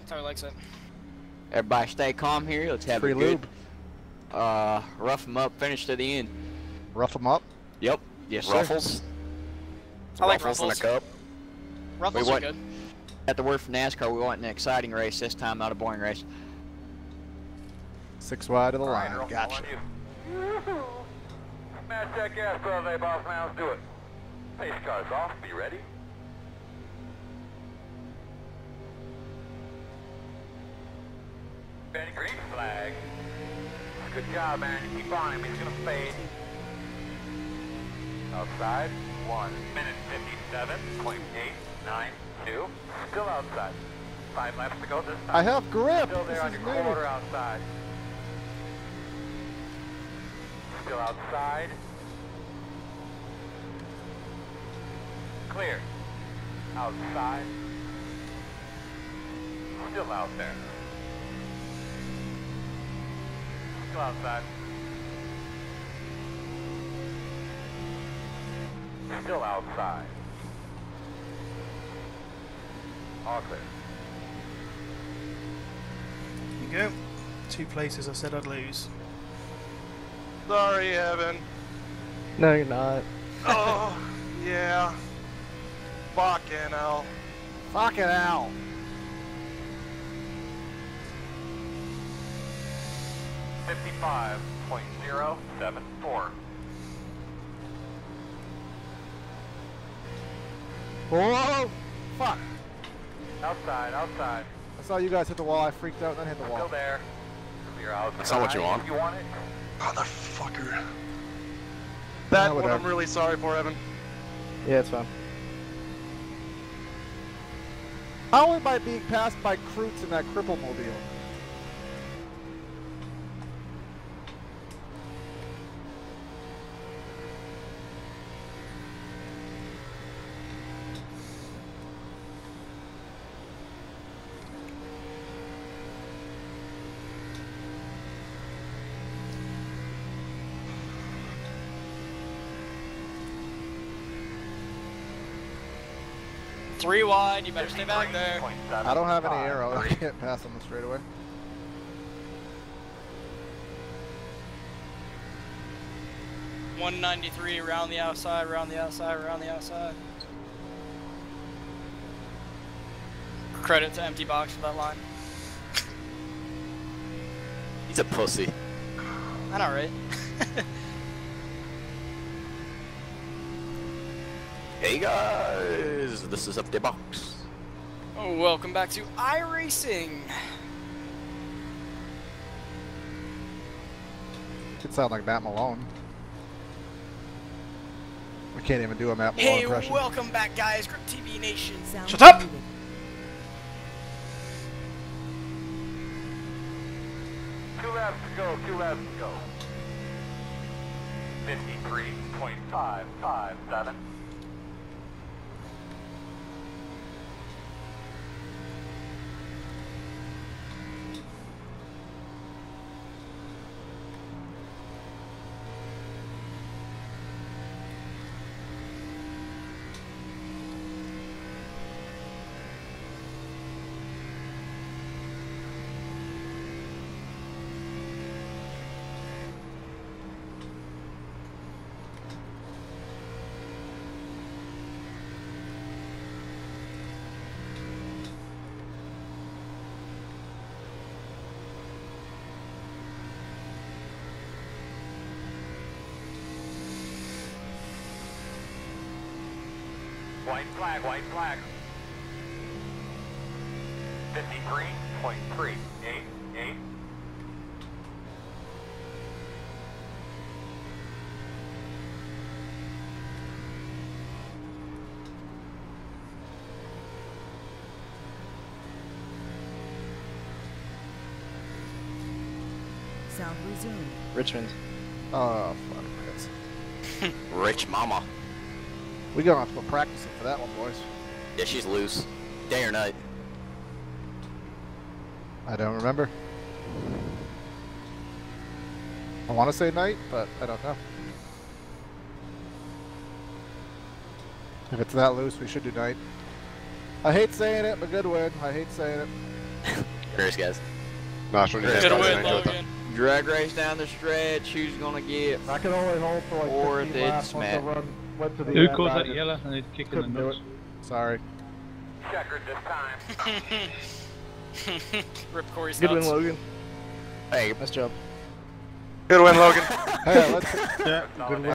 Speaker 5: Tyler likes it.
Speaker 15: Everybody stay calm here. Let's have
Speaker 4: Free
Speaker 15: a good
Speaker 4: lube.
Speaker 15: Uh rough 'em up finish to the end.
Speaker 4: Rough them up.
Speaker 15: Yep. Yes, sir.
Speaker 2: Ruffles.
Speaker 5: I like
Speaker 2: ruffles,
Speaker 5: ruffles.
Speaker 2: in a cup.
Speaker 5: Ruffles
Speaker 15: We
Speaker 5: are good.
Speaker 15: At the word for NASCAR, we want an exciting race this time, not a boring race.
Speaker 4: Six wide of the line.
Speaker 6: Earl,
Speaker 4: Gotcha.
Speaker 6: on you. Smash that gas pedal there, boss man. Let's do it. Pace car's off. Be ready. Benny green flag. Good job, man. Keep on him. He's gonna fade. Outside. One minute fifty-seven point eight nine two. Still outside. Five laps to go this time.
Speaker 4: I have grip.
Speaker 6: Still there
Speaker 4: This
Speaker 6: on your
Speaker 4: new.
Speaker 6: quarter outside. Still outside. Clear. Outside. Still out there. Still outside. Still outside. All clear.
Speaker 1: There you go. Two places I said I'd lose.
Speaker 11: Sorry, Evan.
Speaker 7: No, you're not. *laughs*
Speaker 11: Oh, yeah. Fucking hell.
Speaker 4: Fucking hell.
Speaker 6: Fifty-five point zero seven four.
Speaker 4: Whoa! Fuck.
Speaker 6: Outside, outside.
Speaker 4: I saw you guys hit the wall. I freaked out and then hit the
Speaker 6: Still
Speaker 4: wall.
Speaker 6: there. Clear outside.
Speaker 2: That's not what you want.
Speaker 6: You want it?
Speaker 11: Motherfucker. That
Speaker 4: Yeah,
Speaker 11: one I'm really sorry for, Evan.
Speaker 7: Yeah, it's fine.
Speaker 4: How am I being passed by Kroots in that cripple mobile?
Speaker 5: Wide. You better stay back there.
Speaker 4: I don't have any aero. I can't pass on the straightaway.
Speaker 5: One ninety-three around the outside, around the outside, around the outside. Credit to Empty Box for that line.
Speaker 2: He's a pussy.
Speaker 5: I know, right? *laughs*
Speaker 2: Hey guys, this is Up the Box.
Speaker 5: Oh, welcome back to iRacing.
Speaker 4: Could sound like Matt Malone. I can't even do a Matt Malone
Speaker 5: Hey,
Speaker 4: impression.
Speaker 5: welcome back, guys. Grip TV Nation.
Speaker 1: Sound Shut up!
Speaker 6: Two laps to go, two laps to go. Fifty-three point five five seven. White flag, white flag. 53.388.
Speaker 16: Sound resumed.
Speaker 7: Richmond.
Speaker 4: Oh, fuck. *laughs*
Speaker 2: Rich mama.
Speaker 4: We gonna have to practice for that one, boys.
Speaker 2: Yeah, she's loose. Day or night.
Speaker 4: I don't remember. I want to say night, but I don't know. If it's that loose, we should do night. I hate saying it, but good win. I hate saying it. *laughs*
Speaker 2: Cheers, guys.
Speaker 3: Nice one.
Speaker 5: Good win, Logan.
Speaker 15: Drag race down the stretch. Who's gonna get
Speaker 18: I can only hold for like
Speaker 15: fourth?
Speaker 18: 15
Speaker 15: It's
Speaker 18: laps once I
Speaker 15: Matt.
Speaker 18: run, went to the
Speaker 8: Who
Speaker 18: end,
Speaker 8: calls that
Speaker 18: just
Speaker 8: yellow? I need to kick in the
Speaker 18: couldn't
Speaker 8: nuts.
Speaker 4: Sorry.
Speaker 6: Checkered this time. *laughs*
Speaker 5: Rip Corey's
Speaker 7: Good win. Logan.
Speaker 2: Hey,
Speaker 7: Nice job.
Speaker 11: Good win, Logan. *laughs*
Speaker 4: Hey, let's.
Speaker 10: Yeah, good win.